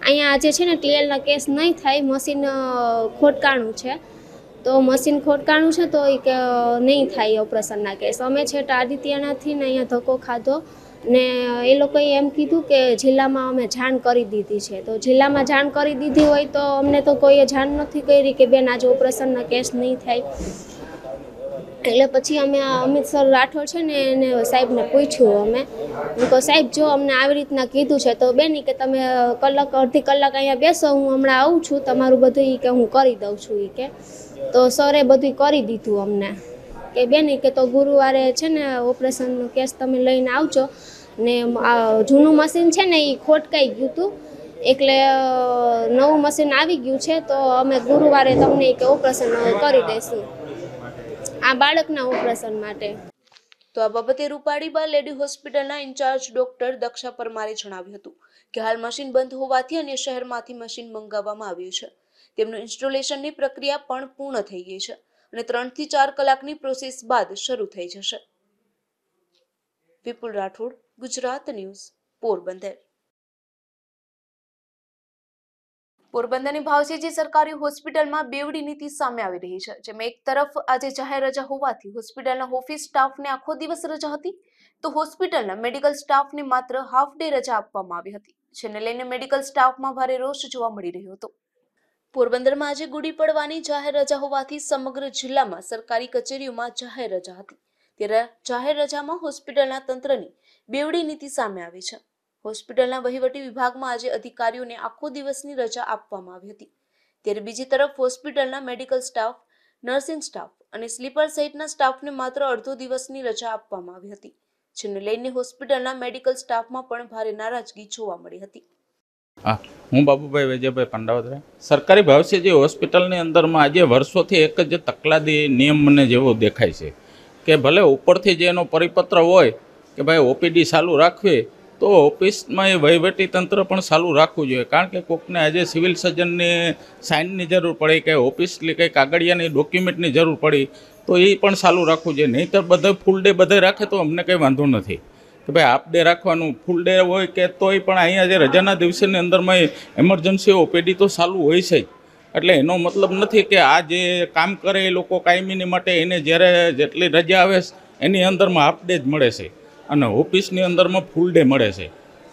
અહીંયા આજે છે ને ટીએલના કેસ નહીં થાય, મશીન ખોટકાણું છે. તો મશીન ખોટકાણું છે, તો એ નહીં થાય ઓપરેશનના કેસ. અમે છે આદિત્યનાથી ને અહીંયા ધક્કો ખાધો. ને એ લોકોએ એમ કીધું કે જિલ્લામાં અમે જાણ કરી દીધી છે. તો જિલ્લામાં જાણ કરી દીધી હોય તો અમને તો કોઈએ જાણ નથી કરી કે બેન આજે ઓપરેશનના કેસ નહીં થાય. એટલે પછી અમે અમિત સર રાઠોડ છે ને, એને સાહેબને પૂછ્યું અમે. હું કહું, સાહેબ, જો અમને આવી રીતના કીધું છે, તો બેની કે તમે કલાક, અડધી કલાક અહીંયા બેસો, હું હમણાં આવું છું, તમારું બધું એ કે હું કરી દઉં છું એ કે. તો સરે બધું કરી દીધું અમને. કે બેની કે તો ગુરુવારે છે ને ઓપરેશનનો કેસ તમે લઈને આવજો. ને આ જૂનું મશીન છે ને એ ખોટકાઈ ગયું હતું એટલે નવું મશીન આવી ગયું છે, તો અમે ગુરુવારે તમને કે ઓપરેશન કરી દઈશું. આ બાળકના ઓપરેશન માટે. તો આ બાબતે રૂપાળીબા લેડી હોસ્પિટલના ઇન્ચાર્જ ડોક્ટર દક્ષા પરમારે જણાવ્યું હતું કે હાલ મશીન બંધ હોવાથી અન્ય શહેરમાંથી મશીન મંગાવવામાં આવ્યું છે. તેમનું ઇન્સ્ટોલેશનની પ્રક્રિયા પણ પૂર્ણ થઈ ગઈ છે અને ત્રણથી ચાર કલાકની પ્રોસેસ બાદ શરૂ થઈ જશે. વિપુલ રાઠોડ ગુજરાત ન્યૂઝ, પોરબંદર. પોરબંદરની ભાવસેજી સરકારી હોસ્પિટલમાં બેવડી નીતિ સામે આવી રહી છે, જેમાં એક તરફ આજે જાહેર રજા હોવાથી હોસ્પિટલના ઓફિસ સ્ટાફને આખો દિવસ રજા હતી, તો હોસ્પિટલના મેડિકલ સ્ટાફને માત્ર હાફ ડે રજા આપવામાં આવી હતી, જેને લઈને મેડિકલ સ્ટાફમાં ભારે રોષ જોવા મળી રહ્યો હતો. પોરબંદરમાં આજે ગુડી પડવાની જાહેર રજા હોવાથી સમગ્ર જિલ્લામાં સરકારી કચેરીઓમાં જાહેર રજા હતી, ત્યારે જાહેર રજામાં હોસ્પિટલના તંત્રની બેવડી નીતિ સામે આવી છે. હોસ્પિટલના વહીવટી વિભાગમાં આજે અધિકારીઓને આખો દિવસની રજા આપવામાં આવી હતી. ત્યારે બીજી તરફ હોસ્પિટલના મેડિકલ સ્ટાફ, નર્સિંગ સ્ટાફ અને સ્લીપર સહિતના સ્ટાફને માત્ર અડધો દિવસની રજા આપવામાં આવી હતી, જેને લઈને હોસ્પિટલના મેડિકલ સ્ટાફમાં પણ ભારે નારાજગી જોવા મળી હતી. હા, હું બાબુભાઈ વૈજયભાઈ પંડાવદરા. સરકારી ભાવસીજી હોસ્પિટલની અંદરમાં આજે વર્ષોથી એક જ તકલાદી નિયમ મને જેવો દેખાય છે કે ભલે ઉપરથી જે એનો પરિપત્ર હોય કે ભાઈ ઓપીડી ચાલુ રાખવી, તો ઓફિસમાં એ વહીવટી તંત્ર પણ ચાલુ રાખવું જોઈએ. કારણ કે કોકને આજે સિવિલ સર્જનની સાઇનની જરૂર પડી કે ઓફિસની કંઈ કાગળિયાની ડોક્યુમેન્ટની જરૂર પડી, તો એ પણ ચાલુ રાખવું જોઈએ. નહીંતર બધે ફૂલ ડે બધે રાખે તો અમને કંઈ વાંધો નથી. કે ભાઈ હાફ ડે રાખવાનું ફૂલ ડે હોય કે તોય પણ અહીંયા જે રજાના દિવસની અંદરમાં એમરજન્સી ઓપીડી તો ચાલુ હોય છે એટલે એનો મતલબ નથી કે આ જે કામ કરે એ લોકો કાયમીની માટે, એને જ્યારે જેટલી રજા આવે, એની અંદરમાં હાફ ડે જ મળે છે. અને ઓફિસની અંદરમાં ફૂલ ડે મળે છે.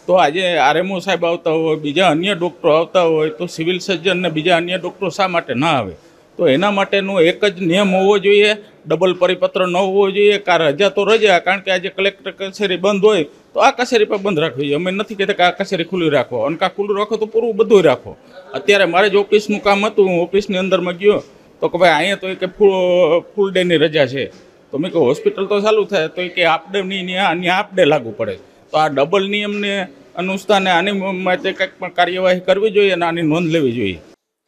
તો આજે આરએમઓ સાહેબ આવતા હોય, બીજા અન્ય ડૉક્ટરો આવતા હોય, તો સિવિલ સર્જન ને બીજા અન્ય ડૉક્ટરો શા માટે ના આવે? તો એના માટેનો એક જ નિયમ હોવો જોઈએ ડબલ પરિપત્ર ન હોવો જોઈએ કા રજા તો રજા, કારણ કે આજે કલેક્ટર કચેરી બંધ હોય, તો આ કચેરી પર બંધ રાખવી જોઈએ. અમે નથી કહેતા કે આ કચેરી ખુલ્લી રાખો. અને કા ખુલ્લું રાખો તો પૂરું બધું રાખો. અત્યારે મારે જ ઓફિસનું કામ હતું, હું ઓફિસની અંદરમાં ગયો. તો કે ભાઈ અહીંયા તો એ કે ફૂલ ફૂલ ડેની રજા છે. તો મેં કહ્યું હોસ્પિટલ તો ચાલુ થાય, તો એ કે આપડે ડેની આપડે લાગુ પડે. તો આ ડબલ નિયમને અનુષ્ઠાને આની માટે કંઈક પણ કાર્યવાહી કરવી જોઈએ અને આની નોંધ લેવી જોઈએ.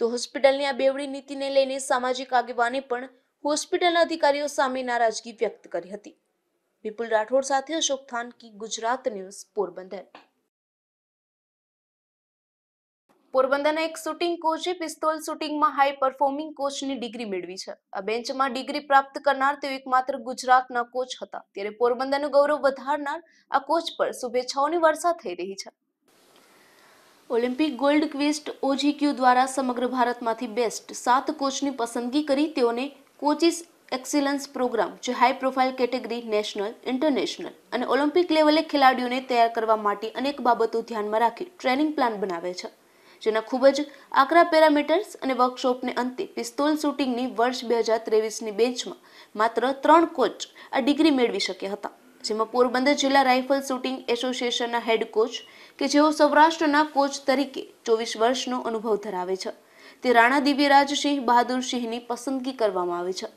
તો હોસ્પિટલની આ બેવડી નીતિને લઈને સામાજિક આગેવાને પણ હોસ્પિટલના અધિકારીઓ સામે નારાજગી વ્યક્ત કરી હતી. વિપુલ રાઠોડ સાથે અશોક થાનકી, ગુજરાત ન્યૂઝ પોરબંદર. પોરબંદરના એક શૂટિંગ કોચે પિસ્તોલ શૂટિંગમાં હાઈ પરફોર્મિંગ કોચની ડિગ્રી મેળવી છે. આ બેન્ચમાં ડિગ્રી પ્રાપ્ત કરનાર તેઓ એકમાત્ર ગુજરાતના કોચ હતા. ત્યારે પોરબંદરનું ગૌરવ વધારનાર આ કોચ પર શુભેચ્છાઓની વર્ષા થઈ રહી છે. ઓલિમ્પિક ગોલ્ડ ક્વિસ્ટ ઓજીક્યુ દ્વારા સમગ્ર ભારતમાંથી બેસ્ટ સાત કોચની પસંદગી કરી તેઓને કોચિસ એક્સિલન્સ પ્રોગ્રામ જે high profile category national international અને ઓલિમ્પિક લેવલે ખેલાડીઓને તૈયાર કરવા માટે અનેક બાબતો ધ્યાનમાં રાખી ટ્રેનિંગ પ્લાન બનાવે છે. જેના ખૂબ જ આકરા પેરામીટર્સ અને વર્કશોપને અંતે પિસ્તોલ શૂટિંગની વર્ષ બે હજાર ત્રેવીસની બેન્ચમાં માત્ર ત્રણ કોચ આ ડિગ્રી મેળવી શક્યા હતા. જેમાં પોરબંદર જિલ્લા રાઇફલ શૂટિંગ એસોસિએશનના હેડ કોચ કે જેઓ સૌરાષ્ટ્રના કોચ તરીકે ચોવીસ વર્ષનો અનુભવ ધરાવે છે. તે રાણા દિવ્યરાજસિંહ બહાદુરસિંહની પસંદગી કરવામાં આવી છે.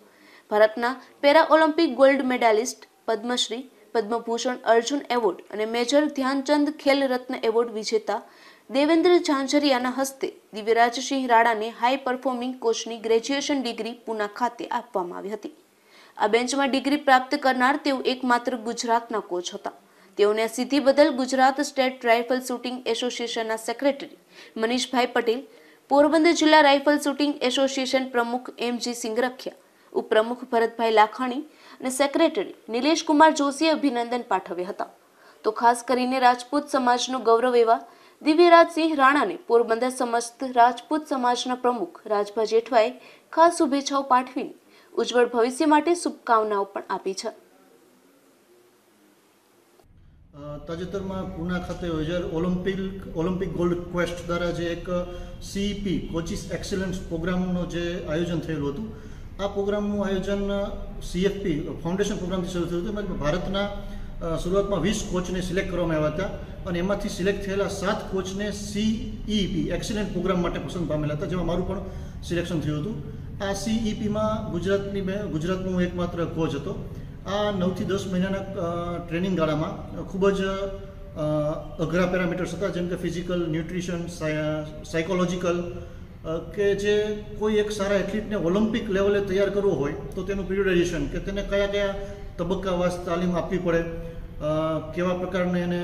ભારતના para Olympic gold medallist Padmashri, Padmabhushan Arjuna award અને મેજર ધ્યાનચંદ ખેલ રત્ન એવોર્ડ વિજેતા દેવેન્દ્ર ઝાંઝરિયાના હસ્તે દિવ્યરાજસિંહ રાણાને હાઈ પરફોર્મિંગ કોચની ગ્રેજ્યુએશન ડિગ્રી પુના ખાતે આપવામાં આવી હતી. આ બેન્ચમાં ડિગ્રી પ્રાપ્ત કરનાર તેઓ એકમાત્ર ગુજરાતના કોચ હતા. તેઓને સિદ્ધિ બદલ ગુજરાત સ્ટેટ રાઇફલ શૂટિંગ એસોસિએશનના સેક્રેટરી મનીષભાઈ પટેલ, પોરબંદર જિલ્લા રાઇફલ શૂટિંગ એસોસિએશન પ્રમુખ એમજી સિંગરખિયા ઉપપ્રમુખ ભરતભાઈ લાખાણી અને સેક્રેટરી નિલેશ કુમાર જોશીએ અભિનંદન પાઠવ્યા હતા. તો ખાસ કરીને રાજપૂત સમાજનું ગૌરવ એવા દિવ્યરાજસિંહ રાણાને પોરબંદર સમસ્ત રાજપૂત સમાજના પ્રમુખ રાજભા જેઠવાએ ખાસ શુભેચ્છાઓ પાઠવીને ઉજ્જવળ ભવિષ્ય માટે શુભકામનાઓ પણ આપી છે. તાજેતરમાં પૂના ખાતે ઓલિમ્પિક ઓલિમ્પિક ગોલ્ડ ક્વેસ્ટ દ્વારા જે એક સીઈપી, કોચિસ એક્સેલન્સ પ્રોગ્રામનું જે આયોજન થયેલું હતું, આ પ્રોગ્રામનું આયોજન સીએફપી, ફાઉન્ડેશન પ્રોગ્રામથી શરૂ થયું હતું ભારતના શરૂઆતમાં વીસ કોચને સિલેક્ટ કરવામાં આવ્યા હતા અને એમાંથી સિલેક્ટ થયેલા સાત કોચને સીઈપી એક્સિલેન્ટ પ્રોગ્રામ માટે પસંદ પામેલા હતા, જેમાં મારું પણ સિલેક્શન થયું હતું. આ સીઈપીમાં ગુજરાતની મેં ગુજરાતનો હું એકમાત્ર કોચ હતો. આ નવથી દસ મહિનાના ટ્રેનિંગ ગાળામાં ખૂબ જ અઘરા પેરામીટર્સ હતા, જેમ કે ફિઝિકલ, ન્યુટ્રિશન સાયકોલોજીકલ કે જે કોઈ એક સારા એથ્લીટને ઓલિમ્પિક લેવલે તૈયાર કરવો હોય તો તેનું પ્રિયોડાઇઝેશન કે તેને કયા કયા તબક્કાવાર તાલીમ આપવી પડે કેવા પ્રકારની એને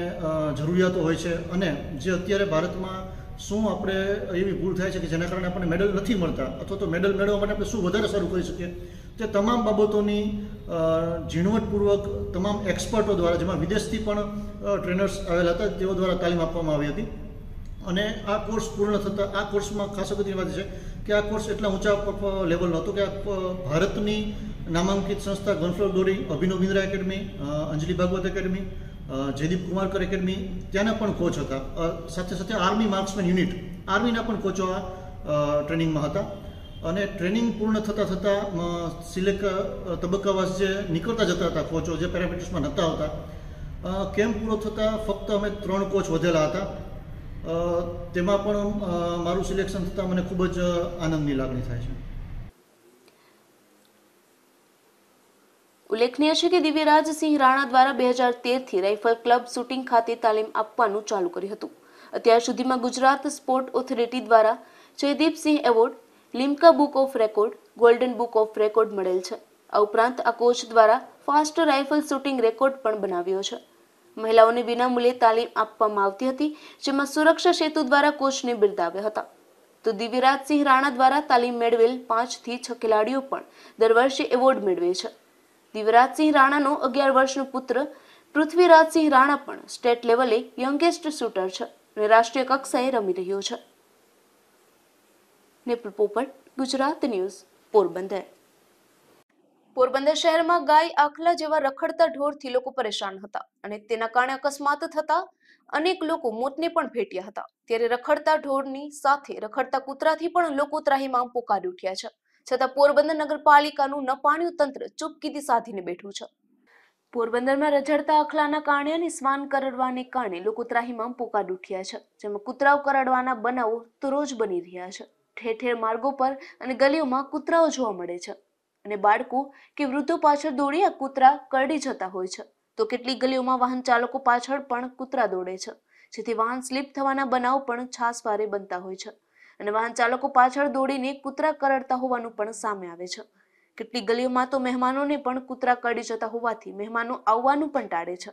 જરૂરિયાતો હોય છે અને જે અત્યારે ભારતમાં શું આપણે એવી ભૂલ થાય છે કે જેના કારણે આપણને મેડલ નથી મળતા અથવા તો મેડલ મેળવવા માટે આપણે શું વધારે સારું કરી શકીએ? તે તમામ બાબતોની ઝીણવટપૂર્વક તમામ એક્સપર્ટો દ્વારા, જેમાં વિદેશથી પણ ટ્રેનર્સ આવેલા હતા, તેઓ દ્વારા તાલીમ આપવામાં આવી હતી. અને આ કોર્સ પૂર્ણ થતાં, આ કોર્સમાં ખાસ અગત્યની વાત છે કે આ કોર્સ એટલા ઊંચા લેવલનો હતો કે આ ભારતની નામાંકિત સંસ્થા gun for glory, Abhinav Bindra academy Anjali Bhagwat academy Jaydeep Karmakar academy, ત્યાંના પણ કોચ હતા. સાથે સાથે આર્મી માર્ક્સમેન યુનિટ આર્મીના પણ કોચો આ ટ્રેનિંગમાં હતા. અને ટ્રેનિંગ પૂર્ણ થતાં થતાં સિલેક્ટ તબક્કાવાસ જે નીકળતા જતા હતા કોચો જે પેરામીટર્સમાં નહોતા હતા કેમ્પ પૂરો થતાં ફક્ત અમે ત્રણ કોચ વધેલા હતા. તેમાં પણ મારું સિલેક્શન થતાં મને ખૂબ જ આનંદની લાગણી થાય છે. ઉલ્લેખનીય છે કે દિવ્યરાજસિંહ રાણા દ્વારા બે હજાર તેરથી રાઇફલ ક્લબ શૂટિંગ ખાતે તાલીમ આપવાનું ચાલુ કર્યું હતું. અત્યાર સુધીમાં ગુજરાત સ્પોર્ટ ઓથોરિટી દ્વારા Jaydeepsinh award, Limca book of record, golden book of record મળેલ છે. આ ઉપરાંત આ કોચ દ્વારા ફાસ્ટ રાઇફલ શૂટિંગ રેકોર્ડ પણ બનાવ્યો છે. મહિલાઓને વિનામૂલ્યે તાલીમ આપવામાં આવતી હતી, જેમાં સુરક્ષા સેતુ દ્વારા કોચને બિરદાવ્યા હતા. તો દિવ્યરાજસિંહ રાણા દ્વારા તાલીમ મેળવેલ પાંચથી છ ખેલાડીઓ પણ દર વર્ષે એવોર્ડ મેળવે છે. દિવ્યરાજસિંહ રાણાનો અગિયાર વર્ષનો પુત્ર, પૃથ્વીરાજસિંહ રાણા પણ સ્ટેટ લેવલે યંગેસ્ટ શૂટર છે અને રાષ્ટ્રીય કક્ષાએ રમી રહ્યો છે. નેપલ પોપટ, ગુજરાત ન્યૂઝ, પોરબંદર. પોરબંદર શહેરમાં ગાય આખલા જેવા રખડતા ઢોરથી લોકો પરેશાન હતા અને તેના કારણે અકસ્માત થતા અનેક લોકો મોતને પણ ભેટ્યા હતા. ત્યારે રખડતા ઢોરની સાથે રખડતા કૂતરાથી પણ લોકો ત્રાહીમામ પોકારી ઉઠ્યા છે. છતાં પોરબંદર નગરપાલિકાનું નપાણ્યું તંત્ર ચૂપકીથી સાધીને બેઠું છે. પોરબંદરમાં રઝળતા અખલાના કારણે અને શ્વાન કરડવાને કારણે લોકો ત્રાહીમામ પોકાર ઉઠ્યા છે, જેમાં કૂતરાઓ કરડવાના બનાવો તો રોજ બની રહ્યા છે. ઠેર ઠેર માર્ગો પર અને ગલીઓમાં કૂતરાઓ જોવા મળે છે અને બાળકો કે વૃદ્ધો પાછળ દોડી આ કૂતરા કરડી જતા હોય છે. તો કેટલીક ગલીઓમાં વાહન ચાલકો પાછળ પણ કૂતરા દોડે છે, જેથી વાહન સ્લીપ થવાના બનાવ પણ છાસવારે બનતા હોય છે. અને વાહન ચાલકો પાછળ દોડીને કૂતરા કરડતા હોવાનું પણ સામે આવે છે. કેટલીક ગલીઓમાં તો મહેમાનોને પણ કૂતરા કરડી જતા હોવાથી મહેમાનો આવવાનું પણ ટાળે છે.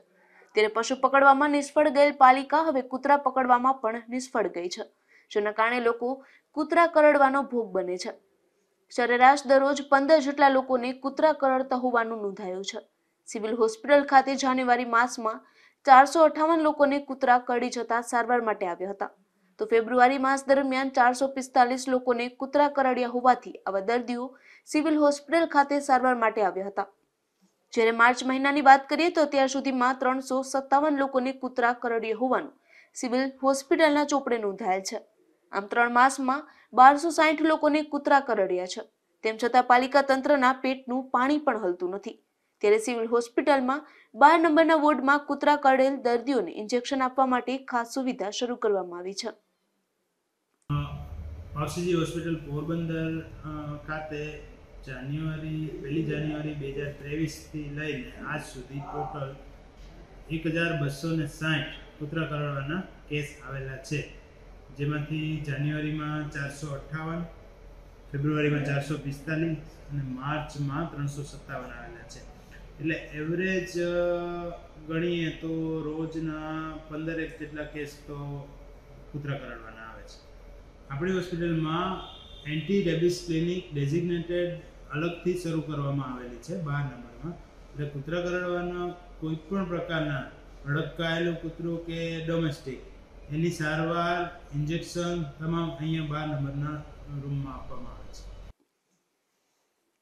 ત્યારે પશુ પકડવામાં નિષ્ફળ ગયેલ પાલિકા હવે કૂતરા પકડવામાં પણ નિષ્ફળ ગઈ છે, જેના કારણે લોકો કૂતરા કરડવાનો ભોગ બને છે. સરેરાશ દરરોજ પંદર જેટલા લોકોને કૂતરા કરડતા હોવાનું નોંધાયું છે. સિવિલ હોસ્પિટલ ખાતે જાન્યુઆરી માસમાં ચારસો અઠાવન લોકોને કૂતરા કરડી જતા સારવાર માટે આવ્યા હતા. તો ફેબ્રુઆરી માસ દરમિયાન ચારસો પિસ્તાલીસ લોકોને કૂતરા કરડ્યા હોવાથી આવા દર્દીઓ સિવિલ હોસ્પિટલ ખાતે સારવાર માટે આવ્યા હતા. જ્યારે માર્ચ મહિનાની વાત કરીએ તો અત્યાર સુધીમાં ત્રણસો સત્તાવન લોકોને કૂતરા કરડ્યા હોવાનું સિવિલ હોસ્પિટલના ચોપડે નોંધાયેલ છે. આમ ત્રણ માસમાં બારસો સાઠ લોકોને કૂતરા કરડ્યા છે. તેમ છતાં પાલિકા તંત્રના પેટનું પાણી પણ હલતું નથી. ત્યારે સિવિલ હોસ્પિટલમાં બાર નંબરના વોર્ડમાં કૂતરા કરડેલ દર્દીઓને ઇન્જેક્શન આપવા માટે ખાસ સુવિધા શરૂ કરવામાં આવી છે. ઓક્સિજી હોસ્પિટલ પોરબંદર ખાતે જાન્યુઆરી, પહેલી જાન્યુઆરી બે હજાર ત્રેવીસથી લઈને આજ સુધી ટોટલ એક હજાર બસો ને સાઠ કૂતરા કરડવાના કેસ આવેલા છે. જેમાંથી જાન્યુઆરીમાં ચારસો અઠ્ઠાવન, ફેબ્રુઆરીમાં ચારસો પિસ્તાલીસ અને માર્ચમાં ત્રણસો સત્તાવન આવેલા છે. એટલે એવરેજ ગણીએ તો રોજના પંદરેક જેટલા કેસ તો કૂતરા કરડવાના આપણી હોસ્પિટલમાં એન્ટી રેબિસ ક્લિનિક ડેઝિગ્નેટેડ અલગથી શરૂ કરવામાં આવેલી છે બાર નંબરમાં. એટલે કૂતરા કરડવાના કોઈ પણ પ્રકારના અડકાયેલું કૂતરું કે ડોમેસ્ટિક એની સારવાર ઇન્જેક્શન તમામ અહીંયા બાર નંબરના રૂમમાં આપવામાં આવે છે.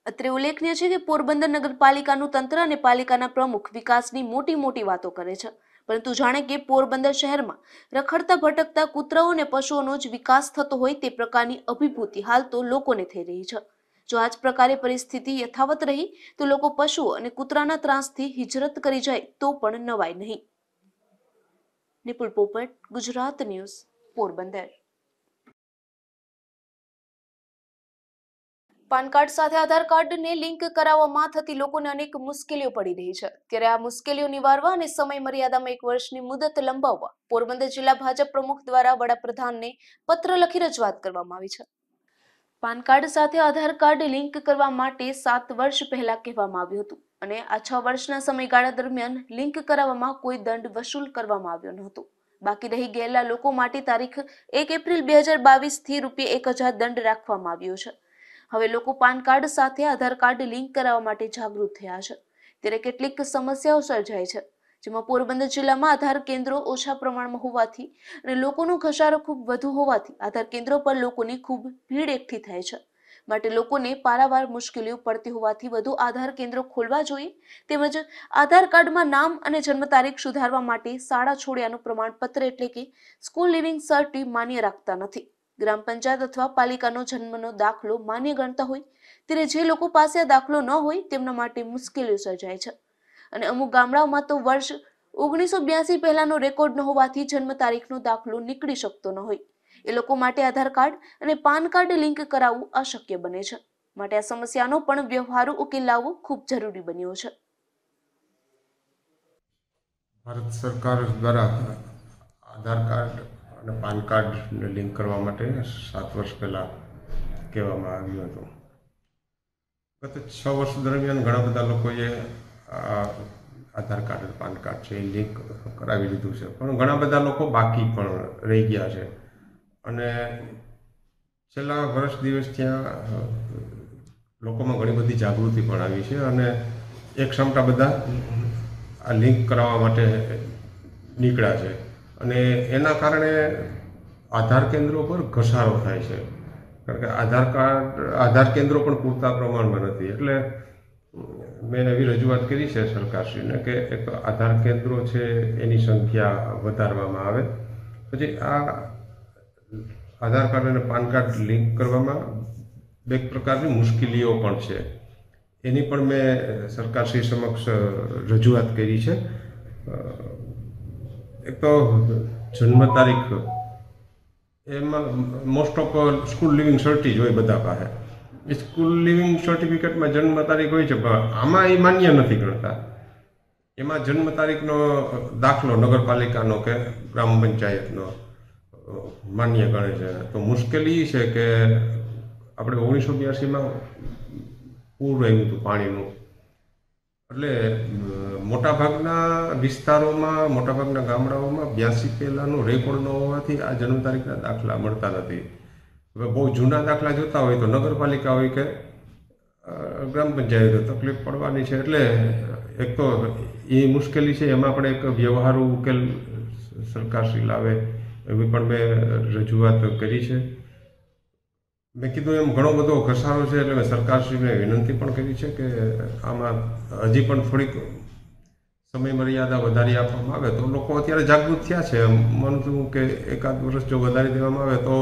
અત્રે ઉલ્લેખનીય છે કે પોરબંદર નગરપાલિકાનું તંત્ર અને પાલિકાના પ્રમુખ વિકાસની મોટી મોટી વાતો કરે છે. પરંતુ જાણે કે પોરબંદર શહેરમાં રખડતા ભટકતા કૂતરાઓ અને પશુઓનો જ વિકાસ થતો હોય તે પ્રકારની અભિભૂતિ હાલ તો લોકોને થઈ રહી છે. જો આ જ પ્રકારે પરિસ્થિતિ યથાવત રહી, તો લોકો પશુઓ અને કૂતરાના ત્રાસથી હિજરત કરી જાય તો પણ નવાય નહીં. Nipul Popat, Gujarat news, Porbandar. PAN card સાથે આધાર કાર્ડને લિંક કરાવવામાં થતી લોકોને અનેક મુશ્કેલીઓ પડી રહી છે. ત્યારે આ મુશ્કેલીઓ નિવારવા અને સમય મર્યાદામાં એક વર્ષની મુદત લંબાવવા પોરબંદર જિલ્લા ભાજપ પ્રમુખ દ્વારા વડાપ્રધાનને પત્ર લખી રજૂઆત કરવામાં આવી છે. પાન કાર્ડ સાથે આધાર કાર્ડ લિંક કરવા માટે સાત વર્ષ પહેલા કહેવામાં આવ્યું હતું અને આ છ વર્ષના સમયગાળા દરમિયાન લિંક કરાવવામાં કોઈ દંડ વસૂલ કરવામાં આવ્યો નહોતો બાકી રહી ગયેલા લોકો માટે તારીખ એક એપ્રિલ બે હજાર બાવીસથી રૂપિયા એક હજાર દંડ રાખવામાં આવ્યો છે. હવે લોકો પાન કાર્ડ સાથે આધાર કાર્ડ લિંક કરાવવા માટે જાગૃત થયા છે. ત્યારે કેટલીક સમસ્યાઓ સર્જાય છે, જેમાં પોરબંદર જિલ્લામાં આધાર કેન્દ્રો ઓછા પ્રમાણમાં હોવાથી અને લોકોનો ઘસારો ખૂબ વધુ હોવાથી આધાર કેન્દ્રો પર લોકોની ખૂબ ભીડ એકઠી થાય છે. માટે લોકોને પારાવાર મુશ્કેલીઓ પડતી હોવાથી વધુ આધાર કેન્દ્રો ખોલવા જોઈએ, તેમજ આધાર કાર્ડમાં નામ અને જન્મ તારીખ સુધારવા માટે શાળા છોડ્યાનું પ્રમાણપત્ર એટલે કે સ્કૂલ લિવિંગ સર્ટી માન્ય રાખતા નથી. ગ્રામ પંચાયત અથવા પાલિકાનો જન્મનો દાખલો માન્ય ગણતા હોય, ત્યારે જે લોકો પાસે દાખલો ન હોય, તેમના માટે મુશ્કેલીઓ સર્જાય છે. અને અમુક ગામડાઓમાં તો વર્ષ ઓગણીસો બ્યાસી પહેલાનો રેકોર્ડ ન હોવાથી જન્મ તારીખનો દાખલો નીકળી શકતો ન હોય. એ લોકો માટે આધાર કાર્ડ અને પાન કાર્ડ લિંક કરાવવું અશક્ય બને છે. માટે આ સમસ્યાનો પણ વ્યવહારુ ઉકેલ લાવવો ખૂબ જરૂરી બન્યો છે. ભારત સરકાર દ્વારા આધાર કાર્ડ અને પાન કાર્ડને લિંક કરવા માટે સાત વર્ષ પહેલાં કહેવામાં આવ્યું હતું. ગત છ વર્ષ દરમિયાન ઘણા બધા લોકોએ આધાર કાર્ડ પાન કાર્ડ છે એ લિંક કરાવી લીધું છે. પણ ઘણા બધા લોકો બાકી પણ રહી ગયા છે. અને છેલ્લા વર્ષ દિવસ ત્યાં લોકોમાં ઘણી બધી જાગૃતિ પણ આવી છે અને એક ક્ષમતા બધા આ લિંક કરાવવા માટે નીકળ્યા છે. અને એના કારણે આધાર કેન્દ્રો પર ઘસારો થાય છે. કારણ કે આધાર કાર્ડ, આધાર કેન્દ્રો પણ પૂરતા પ્રમાણમાં નથી. એટલે મેં એવી રજૂઆત કરી છે સરકારશ્રીને કે એક આધાર કેન્દ્રો છે એની સંખ્યા વધારવામાં આવે. પછી આ આધાર કાર્ડ અને પાન કાર્ડ લિંક કરવામાં બે પ્રકારની મુશ્કેલીઓ પણ છે. એની પણ મેં સરકારશ્રી સમક્ષ રજૂઆત કરી છે. એક તો જન્મ તારીખ એમાં મોસ્ટ ઓફ સ્કૂલ લિવિંગ સર્ટી જ હોય બધા પાસે એ સ્કૂલ લિવિંગ સર્ટિફિકેટમાં જન્મ તારીખ હોય છે પણ આમાં એ માન્ય નથી ગણતા એમાં જન્મ તારીખનો દાખલો નગરપાલિકાનો કે ગ્રામ પંચાયતનો માન્ય ગણે છે તો મુશ્કેલી એ છે કે આપણે ઓગણીસો બ્યાસીમાં પૂર આવ્યું હતું પાણીનું એટલે મોટાભાગના વિસ્તારોમાં, મોટાભાગના ગામડાઓમાં બ્યાસી પહેલાંનો રેકોર્ડ ન હોવાથી આ જન્મ તારીખના દાખલા મળતા નથી. હવે બહુ જૂના દાખલા જોતા હોય તો નગરપાલિકા હોય કે ગ્રામ પંચાયતો તકલીફ પડવાની છે. એટલે, એક તો એ મુશ્કેલી છે. એમાં પણ એક વ્યવહારુ ઉકેલ સરકારશ્રી લાવે એવી પણ મેં રજૂઆત કરી છે. મેં કીધું એમ ઘણો બધો ઘસારો છે એટલે મેં સરકારશ્રીને વિનંતી પણ કરી છે કે આમાં હજી પણ થોડીક સમય મર્યાદા વધારી આપવામાં આવે. તો લોકો અત્યારે જાગૃત થયા છે. માનું છું કે એકાદ વર્ષ જો વધારી દેવામાં આવે તો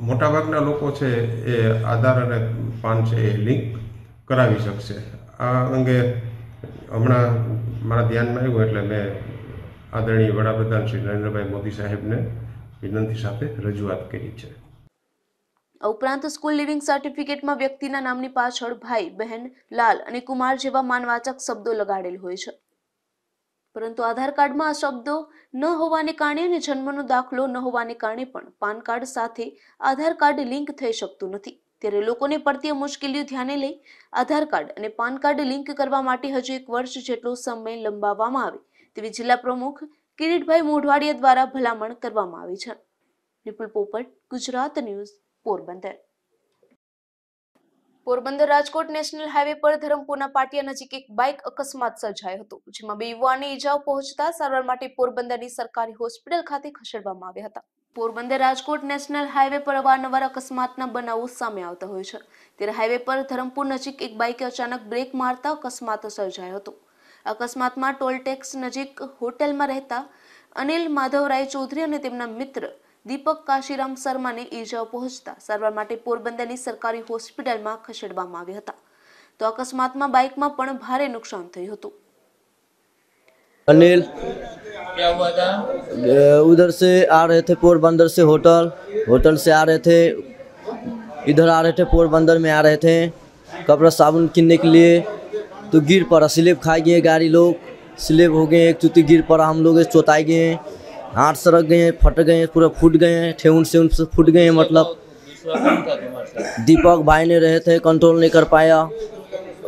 મોટાભાગના લોકો છે એ આધાર અને પાન છે એ લિંક કરાવી શકશે. આ અંગે હમણાં મારા ધ્યાનમાં આવ્યું એટલે મેં આદરણીય વડાપ્રધાન શ્રી નરેન્દ્રભાઈ મોદી સાહેબને વિનંતી સાથે રજૂઆત કરી છે. ઉપરાંત સ્કૂલ લિવિંગ સર્ટિફિકેટમાં વ્યક્તિના નામની પાછળ ભાઈ, બહેન, લાલ અને કુમાર જેવા માનવાચક શબ્દો લગાડેલ હોય છે. પરંતુ આધાર કાર્ડમાં આ શબ્દો ન હોવાને કારણે અને જન્મનો દાખલો ન હોવાને કારણે પણ પાન કાર્ડ સાથે આધાર કાર્ડ લિંક થઈ શકતું નથી. ત્યારે લોકોને પડતી મુશ્કેલીઓ ધ્યાને લઈ આધાર કાર્ડ અને પાન કાર્ડ લિંક કરવા માટે હજુ એક વર્ષ જેટલો સમય લંબાવવામાં આવે તેવી જિલ્લા પ્રમુખ કિરીટભાઈ મોઢવાડિયા દ્વારા ભલામણ કરવામાં આવી છે. Vipul Popat, Gujarat news. Porbandar. Porbandar Rajkot national highway પર ધરમપુરના પાટિયા નજીક એક બાઇક અકસ્માત સર્જાયો હતો, જેમાં બે યુવાનને ઈજાઓ પહોંચતા સારવાર માટે પોરબંદરની સરકારી હોસ્પિટલ ખાતે ખસેડવામાં આવ્યા હતા. પોરબંદર રાજકોટ નેશનલ હાઈવે પર અવારનવાર અકસ્માતના બનાવો સામે આવતા હોય છે. ત્યારે હાઈવે પર ધરમપુર નજીક એક બાઇકે અચાનક બ્રેક મારતા અકસ્માત સર્જાયો હતો. અકસ્માતમાં ટોલટેક્સ નજીક હોટેલમાં રહેતા અનિલ માધવરાય ચૌધરી અને તેમના મિત્ર દીપક કાશીરામ શર્માને ઈજાઓ પહોંચતા સારવાર માટે પોરબંદરની સરકારી હોસ્પિટલમાં ખસેડવામાં આવ્યા હતા તો અકસ્માતમાં બાઇકમાં પણ ભારે નુકસાન થયું હતું अनिल क्या हुआ था उधर से आ रहे थे पोरबंदर से होटल होटल से आ रहे थे इधर आ रहे थे पोरबंदर में आ रहे थे कपड़ा साबुन किनने के लिए तो गिर पड़ा स्लिप खा गए गाड़ी लोग स्लिप हो गए एक चुती गिर पड़ा हम लोग चौताई गए हाथ सरक गए, फट गए, पूरा फूट गए हैं ठेउन से फूट गए हैं मतलब। दीपक भाई ने रहे थे कंट्रोल नहीं कर पाया।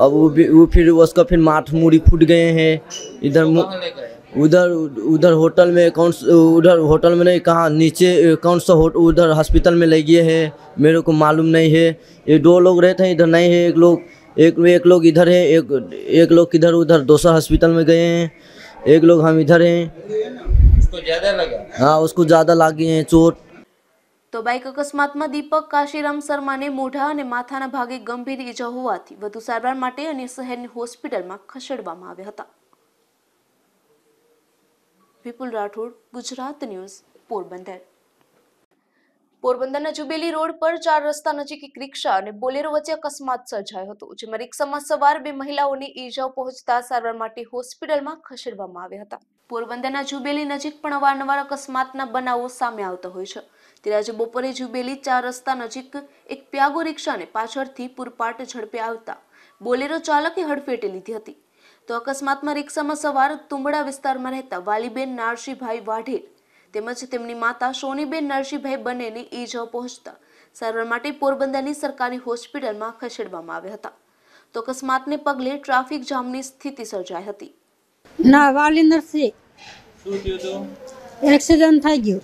अब वो वो फिर उसका फिर माथ मूड़ी फूट गए हैं। इधर उधर उधर होटल में कौन उधर होटल में नहीं, कहाँ, नीचे, कौन सा उधर हॉस्पिटल में ले गए हैं। मेरे को मालूम नहीं है। ये दो लोग रहते हैं, इधर नहीं है एक लोग। एक एक लोग इधर है, एक एक लोग किधर, उधर दूसरा हॉस्पिटल में गए हैं। एक लोग हम इधर हैं। उसको ज्यादा लगा हाँ उसको ज़्यादा लागे हैं चोट તો બાઇક અકસ્માતમાં દીપક કાશીરામ શર્માને મોઢા અને માથાના ભાગે ગંભીર ઈજા હોવાથી વધુ સારવાર માટે અન્ય શહેરની હોસ્પિટલમાં ખસેડવામાં આવ્યા હતા વિપુલ રાઠોડ ગુજરાત ન્યૂઝ પોરબંદર પોરબંદરના જુબેલી રોડ પર ચાર રસ્તા નજીક એક રિક્ષા અને બોલેરો વચ્ચે અકસ્માત સર્જાયો હતો જેમાં રિક્ષામાં સવાર બે મહિલાઓને ઈજાઓ પહોંચતા સારવાર માટે હોસ્પિટલમાં ખસેડવામાં આવ્યા હતા પોરબંદરના જુબેલી નજીક પણ અવારનવાર અકસ્માતના બનાવો સામે આવતા હોય છે. ત્યારે આજે બપોરે જુબેલી ચાર રસ્તા નજીક એક પ્યાગો રિક્ષાને પાછળથી પૂરપાટ ઝડપે આવતા બોલેરો ચાલકે હડફેટે લીધી હતી. તો અકસ્માતમાં રિક્ષામાં સવાર તુંબડા વિસ્તારમાં રહેતા વાલીબેન નારશીભાઈ વાઢેર તેમજ તેમની માતા સોનીબેન નરસિંહભાઈ બંનેને ઈજાઓ પહોંચતા સારવાર માટે પોરબંદરની સરકારી હોસ્પિટલમાં ખસેડવામાં આવ્યા હતા. તો અકસ્માતને પગલે ટ્રાફિક જામની સ્થિતિ સર્જાઈ હતી. ના વાલિંદરથી શું થયું હતું એક્સિડન્ટ થઈ ગયું.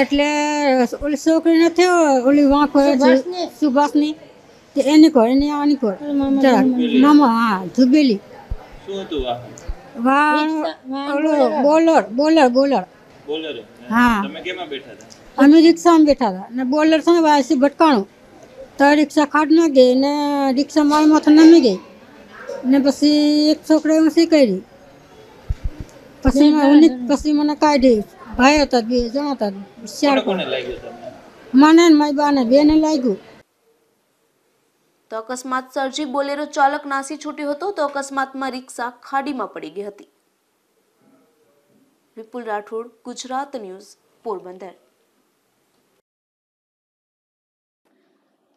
એટલે ઓલી છોકરીને થયો ઓલી વાંકો સુભાષની? તે એની કોર એની આની કોર જરાક મામા હા ધુબેલી શું બોલર. બોલર બોલર હા. તમે કેમાં બેઠા હતા? અમે રિક્ષામાં બેઠા હતા. ને બોલર છે ને વાયસી ભટકાણું. તો રિક્ષા ખાટ ના ગઈ ને રિક્ષા મારી માથે નમી ગઈ. ને પછી એક છોકરા ઊંચી કરી પછી ઉની પછી મને કાઢી ભાઈ હતા બે જણા હતા. ચાર કોને કોને લાગ્યું તમને? મને ને મારી બાને બેને લાગ્યું. તો અકસ્માત સર્જી બોલેરો ચાલક નાસી છૂટ્યો હતો તો અકસ્માતમાં રિક્ષા ખાડીમાં પડી ગઈ હતી. વિપુલ રાઠોડ ગુજરાત ન્યૂઝ પોરબંદર.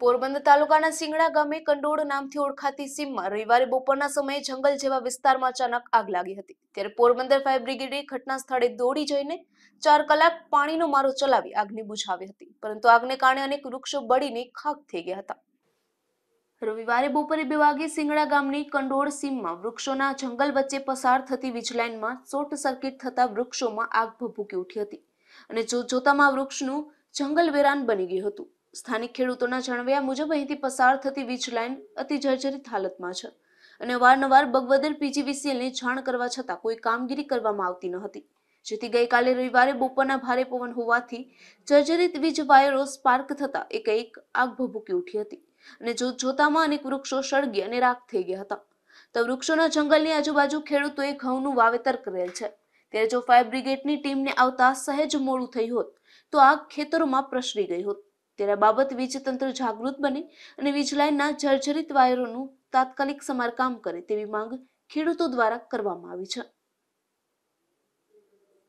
પોરબંદર તાલુકાના સિંગડા ગામે કંડોળ નામથી ઓળખાતી સીમમાં રવિવારે બપોરના સમયે જંગલ જેવા વિસ્તારમાં અચાનક આગ લાગી હતી. ત્યારે પોરબંદર ફાયર બ્રિગેડે ઘટના સ્થળે દોડી જઈને ચાર કલાક પાણીનો મારો ચલાવી આગને બુઝાવી હતી. પરંતુ આગને કારણે અનેક વૃક્ષો બળીને ખાક થઈ ગયા હતા. રવિવારે બપોરે બે વાગે સિંગડા ગામની કંડોળ સીમમાં વૃક્ષોના જંગલ વચ્ચે પસાર થતી વીજલાઇનમાં શોર્ટ સર્કિટ થતા વૃક્ષોમાં આગ ભભૂકી ઉઠી હતી અને જોતામાં વૃક્ષનું જંગલ વેરાન બની ગયું હતું. સ્થાનિક ખેડૂતોના જણાવ્યા મુજબ અહીંથી પસાર થતી વીજ લાઇન અતિ જર્જરિત હાલતમાં છે અને વારંવાર બગવદર પીજીવીસીએલની જાણ કરવા છતાં કોઈ કામગીરી કરવામાં આવતી ન હતી. જેથી ગઈકાલે રવિવારે બપોરના ભારે પવન હોવાથી જર્જરિત વીજ વાયરો સ્પાર્ક થતા એકાએક આગ ભભૂકી ઉઠી હતી અને જો જોતામાં અનેક વૃક્ષો સળગી અને રાખ થઈ ગયા હતા. તો વૃક્ષોના જંગલની આજુબાજુ ખેડૂતોએ ઘઉંનું વાવેતર કરેલ છે. ત્યારે જો ફાયર બ્રિગેડની ટીમને આવતા સહેજ મોડું થયું હોત તો આગ ખેતરોમાં પ્રસરી ગઈ હોત. ત્યારે બાબત વીજ તંત્ર જાગૃત બને અને વીજ લાઇનના જર્જરિત વાયરોનું તાત્કાલિક સમારકામ કરે તેવી માંગ ખેડૂતો દ્વારા કરવામાં આવી છે.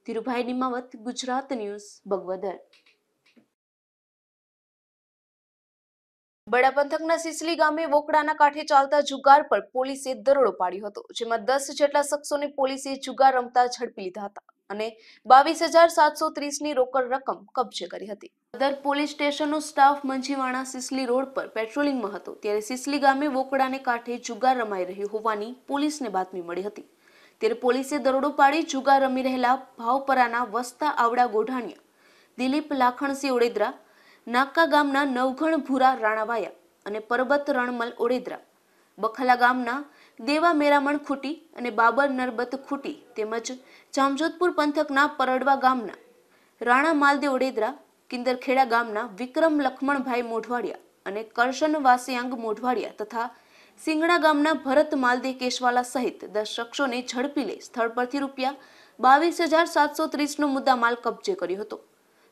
ધીરુભાઈ નિમાવત, ગુજરાત ન્યૂઝ, બગવદર. બડા પંથકના સિસલી ગામે વોકડાના કાંઠે ચાલતા જુગાર પર પોલીસે દરોડો પાડ્યો હતો, જેમાં દસ જેટલા શખ્સોને પોલીસે જુગાર રમતા ઝડપી લીધા હતા અને બાવીસ હજાર સાતસો ત્રીસની રોકડ રકમ કબજે કરી હતી. સદર પોલીસ સ્ટેશનનો સ્ટાફ મંજીવાણા સિસલી રોડ પર પેટ્રોલિંગમાં હતો, ત્યારે સિસલી ગામે વોકડાને કાંઠે જુગાર રમાઈ રહ્યું હોવાની પોલીસને બાતમી મળી હતી. ત્યારે પોલીસે દરોડો પાડી જુગાર રમી રહેલા ભાવપરાના વસતા આવડા ગોઢાણિયા દિલીપ લાખણસિંહ ઓડેદરા નાકા ગામના નવઘણ ભૂરા રાણાવાયા અને પરબત રણમલ ઓડેદરા. બખલા ગામના દેવા મેરામણ ખૂટી અને બાબર નરબત ખૂટી તેમજ જામજોધપુર પંથકના પરડવા ગામના રાણા માલદેવ ઓડેદરા, કિંદરખેડા ગામના વિક્રમ લખમણભાઈ મોઢવાડિયા અને કરશન વાસિયાંગ મોઢવાડિયા તથા સિંગડા ગામના ભરત માલદે કેશવાલા સહિત દસ શખ્સોને ઝડપી લઈ સ્થળ પરથી રૂપિયા બાવીસ હજાર સાતસો ત્રીસનો મુદ્દામાલ કબજે કર્યો હતો.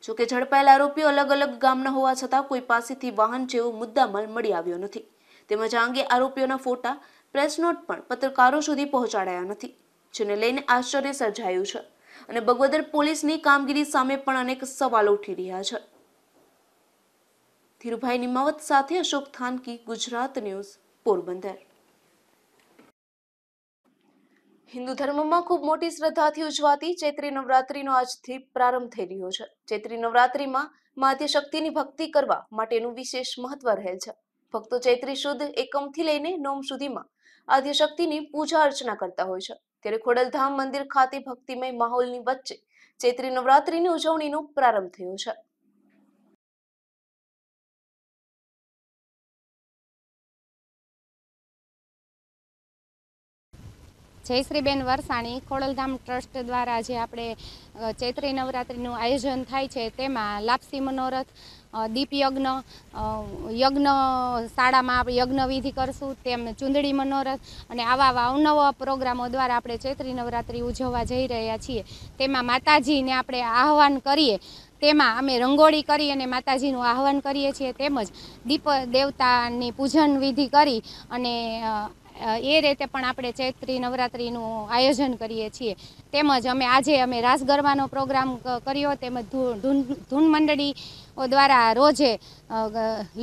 જોકે ઝડપાયેલા આરોપીઓ અલગ અલગ ગામના હોવા છતાં કોઈ પાસેથી વાહન જેવો મુદ્દામાલ મળી આવ્યો નથી. તેમજ આ અંગે આરોપીઓના ફોટા, પ્રેસ નોટ પણ પત્રકારો સુધી પહોંચાડાયા નથી, જેને લઈને આશ્ચર્ય સર્જાયું છે. અને બગવદર પોલીસની કામગીરી સામે પણ અનેક સવાલો ઉઠી રહ્યા છે. ધીરુભાઈ નિમાવત સાથે અશોક થાનકી, ગુજરાત ન્યૂઝ, પોરબંદર. હિન્દુ ધર્મમાં ખૂબ મોટી શ્રદ્ધાથી ઉજવાતી ચૈત્રી નવરાત્રીનો આજથી પ્રારંભ થઈ રહ્યો છે. ચૈત્રી નવરાત્રીમાં માધ્ય શક્તિની ભક્તિ કરવા માટેનું વિશેષ મહત્વ રહેલ છે. ભક્તો ચૈત્રી શુદ્ધ એકમથી લઈને નોમ સુધીમાં આદ્ય શક્તિની પૂજા અર્ચના કરતા હોય છે. ત્યારે ખોડલધામ મંદિર ખાતે ભક્તિમય માહોલની વચ્ચે ચૈત્રી નવરાત્રીની ઉજવણીનો પ્રારંભ થયો છે. જયશ્રીબેન વરસાણી ખોડલધામ ટ્રસ્ટ દ્વારા જે આપણે ચૈત્રી નવરાત્રિનું આયોજન થાય છે, તેમાં લાપસી મનોરથ દીપ યજ્ઞ યજ્ઞ શાળામાં આપણે યજ્ઞ કરશું, તેમ ચૂંદડી મનોરથ અને આવા અવનવા પ્રોગ્રામો દ્વારા આપણે ચૈત્રી નવરાત્રિ ઉજવવા જઈ રહ્યા છીએ. તેમાં માતાજીને આપણે આહવાન કરીએ. તેમાં અમે રંગોળી કરી અને માતાજીનું આહવાન કરીએ છીએ. તેમજ દીપ દેવતાની પૂજન વિધિ કરી અને એ રીતે પણ આપણે ચૈત્રી નવરાત્રિનું આયોજન કરીએ છીએ. તેમજ અમે આજે અમે રાસ ગરબાનો પ્રોગ્રામ કર્યો, તેમજ ધૂન મંડળીઓ દ્વારા રોજે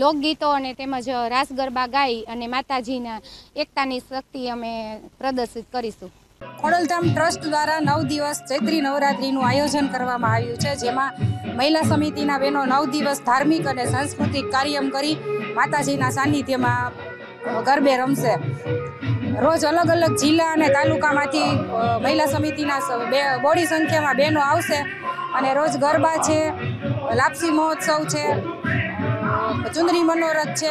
લોકગીતો અને તેમજ રાસ ગરબા ગાઈ અને માતાજીના એકતાની શક્તિ અમે પ્રદર્શિત કરીશું. ખોડલધામ ટ્રસ્ટ દ્વારા નવ દિવસ ચૈત્રી નવરાત્રિનું આયોજન કરવામાં આવ્યું છે, જેમાં મહિલા સમિતિના બહેનો નવ દિવસ ધાર્મિક અને સાંસ્કૃતિક કાર્યક્રમ કરી માતાજીના સાનિધ્યમાં ગરબે રમશે. રોજ અલગ અલગ જિલ્લા અને તાલુકામાંથી મહિલા સમિતિના બે, બોડી સંખ્યામાં બહેનો આવશે અને રોજ ગરબા છે, લાપસી મહોત્સવ છે ચુંદરી મનોરથ છે,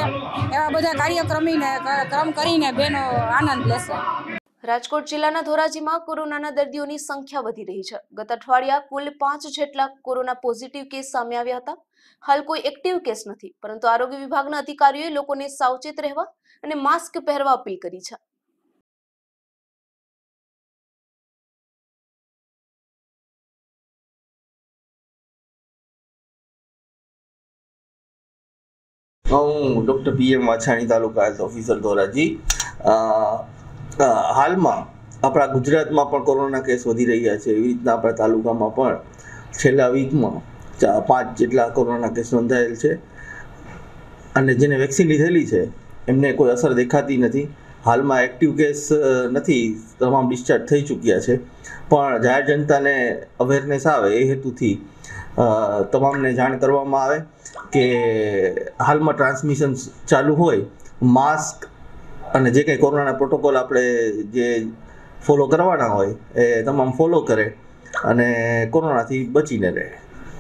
એવા બધા કાર્યક્રમીને ક્રમ કરીને બહેનો આનંદ લેશે. રાજકોટ જિલ્લાના ધોરાજીમાં કોરોનાના દર્દીઓની સંખ્યા વધી રહી છે. ગત અઠવાડિયા કુલ પાંચ જેટલા કોરોના પોઝિટિવ કેસ સામે આવ્યા હતા. હાલ કોઈ એક્ટિવ કેસ નથી, પરંતુ આરોગ્ય વિભાગના અધિકારીઓએ લોકોને સાવચેત રહેવા અને માસ્ક પહેરવા અપીલ કરી છે. હું doctor P M Vachhani taluka health officer Dhoraji. હાલમાં આપણા ગુજરાતમાં પણ કોરોના કેસ વધી રહ્યા છે એવી રીતના આપણા તાલુકામાં પણ છેલ્લા વીકમાં પાંચ જેટલા કોરોના કેસ નોંધાયેલ છે. અને જેને વેક્સિન લીધેલી છે એમને કોઈ અસર દેખાતી નથી. હાલમાં એક્ટિવ કેસ નથી. તમામ ડિસ્ચાર્જ થઈ ચૂક્યા છે. પણ જાહેર જનતાને અવેરનેસ આવે એ હેતુથી તમામને જાણ કરવામાં આવે કે હાલમાં ટ્રાન્સમિશન ચાલુ હોય માસ્ક અને જે કંઈ કોરોનાના પ્રોટોકોલ આપણે જે ફોલો કરવાના હોય, એ તમામ ફોલો કરે અને કોરોનાથી બચીને રહે.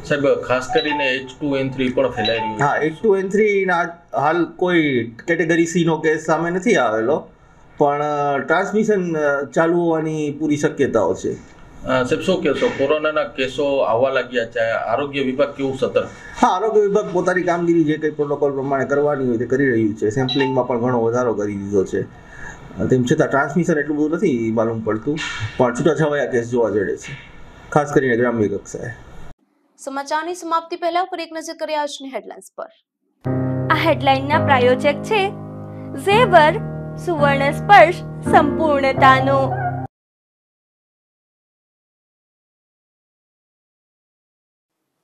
સાહેબ ખાસ કરીને એચ ટુ એન થ્રી પણ ફેલાઈ રહ્યું હા એચ ટુ એન થ્રી હાલ કોઈ કેટેગરી સી નો કેસ સામે નથી આવેલો પણ ટ્રાન્સમિશન ચાલુ હોવાની પૂરી શક્યતાઓ છે. સાહેબ શું કહેશો? કોરોનાના કેસો આવવા લાગ્યા છે. આરોગ્ય વિભાગ કેવું સતર્ક? હા આરોગ્ય વિભાગ પોતાની કામગીરી જે કંઈ પ્રોટોકોલ પ્રમાણે કરવાની હોય તે કરી રહ્યું છે. સેમ્પલિંગમાં પણ ઘણો વધારો કરી દીધો છે. તેમ છતાં ટ્રાન્સમિશન એટલું બધું નથી માલુમ પડતું પણ છૂટાછવાયા કેસ જોવા જડે છે. ખાસ કરીને ગ્રામ્ય કક્ષાએ. સમાચારની સમાપ્તિ પહેલા ફરી એક નજર કરીએ આજની હેડલાઇન્સ પર. આ હેડલાઇનના પ્રાયોજક છે ઝેવર સુવર્ણ સ્પર્શ સંપૂર્ણતાનો.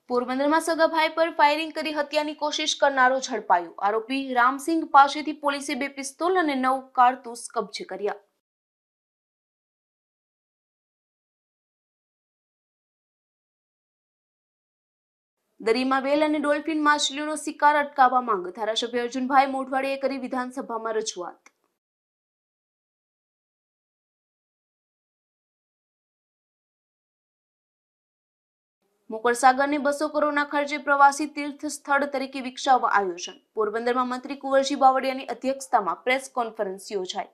પોરબંદરમાં સગા ભાઈ પર ફાયરિંગ કરી હત્યાની કોશિશ કરનારો ઝડપાયો. આરોપી રામસિંહ પાસેથી પોલીસે બે પિસ્તોલ અને નવ કારતૂસ કબજે કર્યા. દરિયામાં વેલ અને ડોલ્ફિન માછલીઓનો શિકાર અટકાવવા માંગ. ધારાસભ્ય અર્જુનભાઈ મોઢવાડીએ કરી વિધાનસભામાં રજૂઆત. મોકળસાગરને બસો કરોડના ખર્ચે પ્રવાસી તીર્થ સ્થળ તરીકે વિકસાવવા આયોજન. પોરબંદરમાં મંત્રી કુંવરજી બાવળિયાની અધ્યક્ષતામાં પ્રેસ કોન્ફરન્સ યોજાઈ.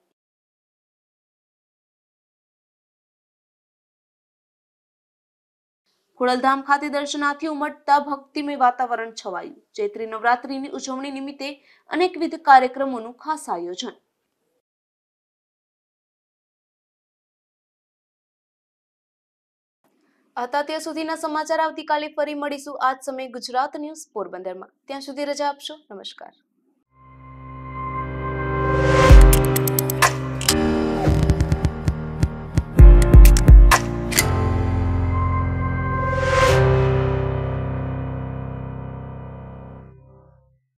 ખોડલધામ ખાતે દર્શનાર્થી ઉમટતા ભક્તિમય વાતાવરણ છવાયું. ચૈત્રી નવરાત્રીની ઉજવણી નિમિત્તે અનેકવિધ કાર્યક્રમોનું ખાસ આયોજન. હતા ત્યાં સુધીના સમાચાર આવતીકાલે ફરી મળીશું. આજ સમયે ગુજરાત ન્યૂઝ પોરબંદરમાં. ત્યાં સુધી રજા આપશો. નમસ્કાર.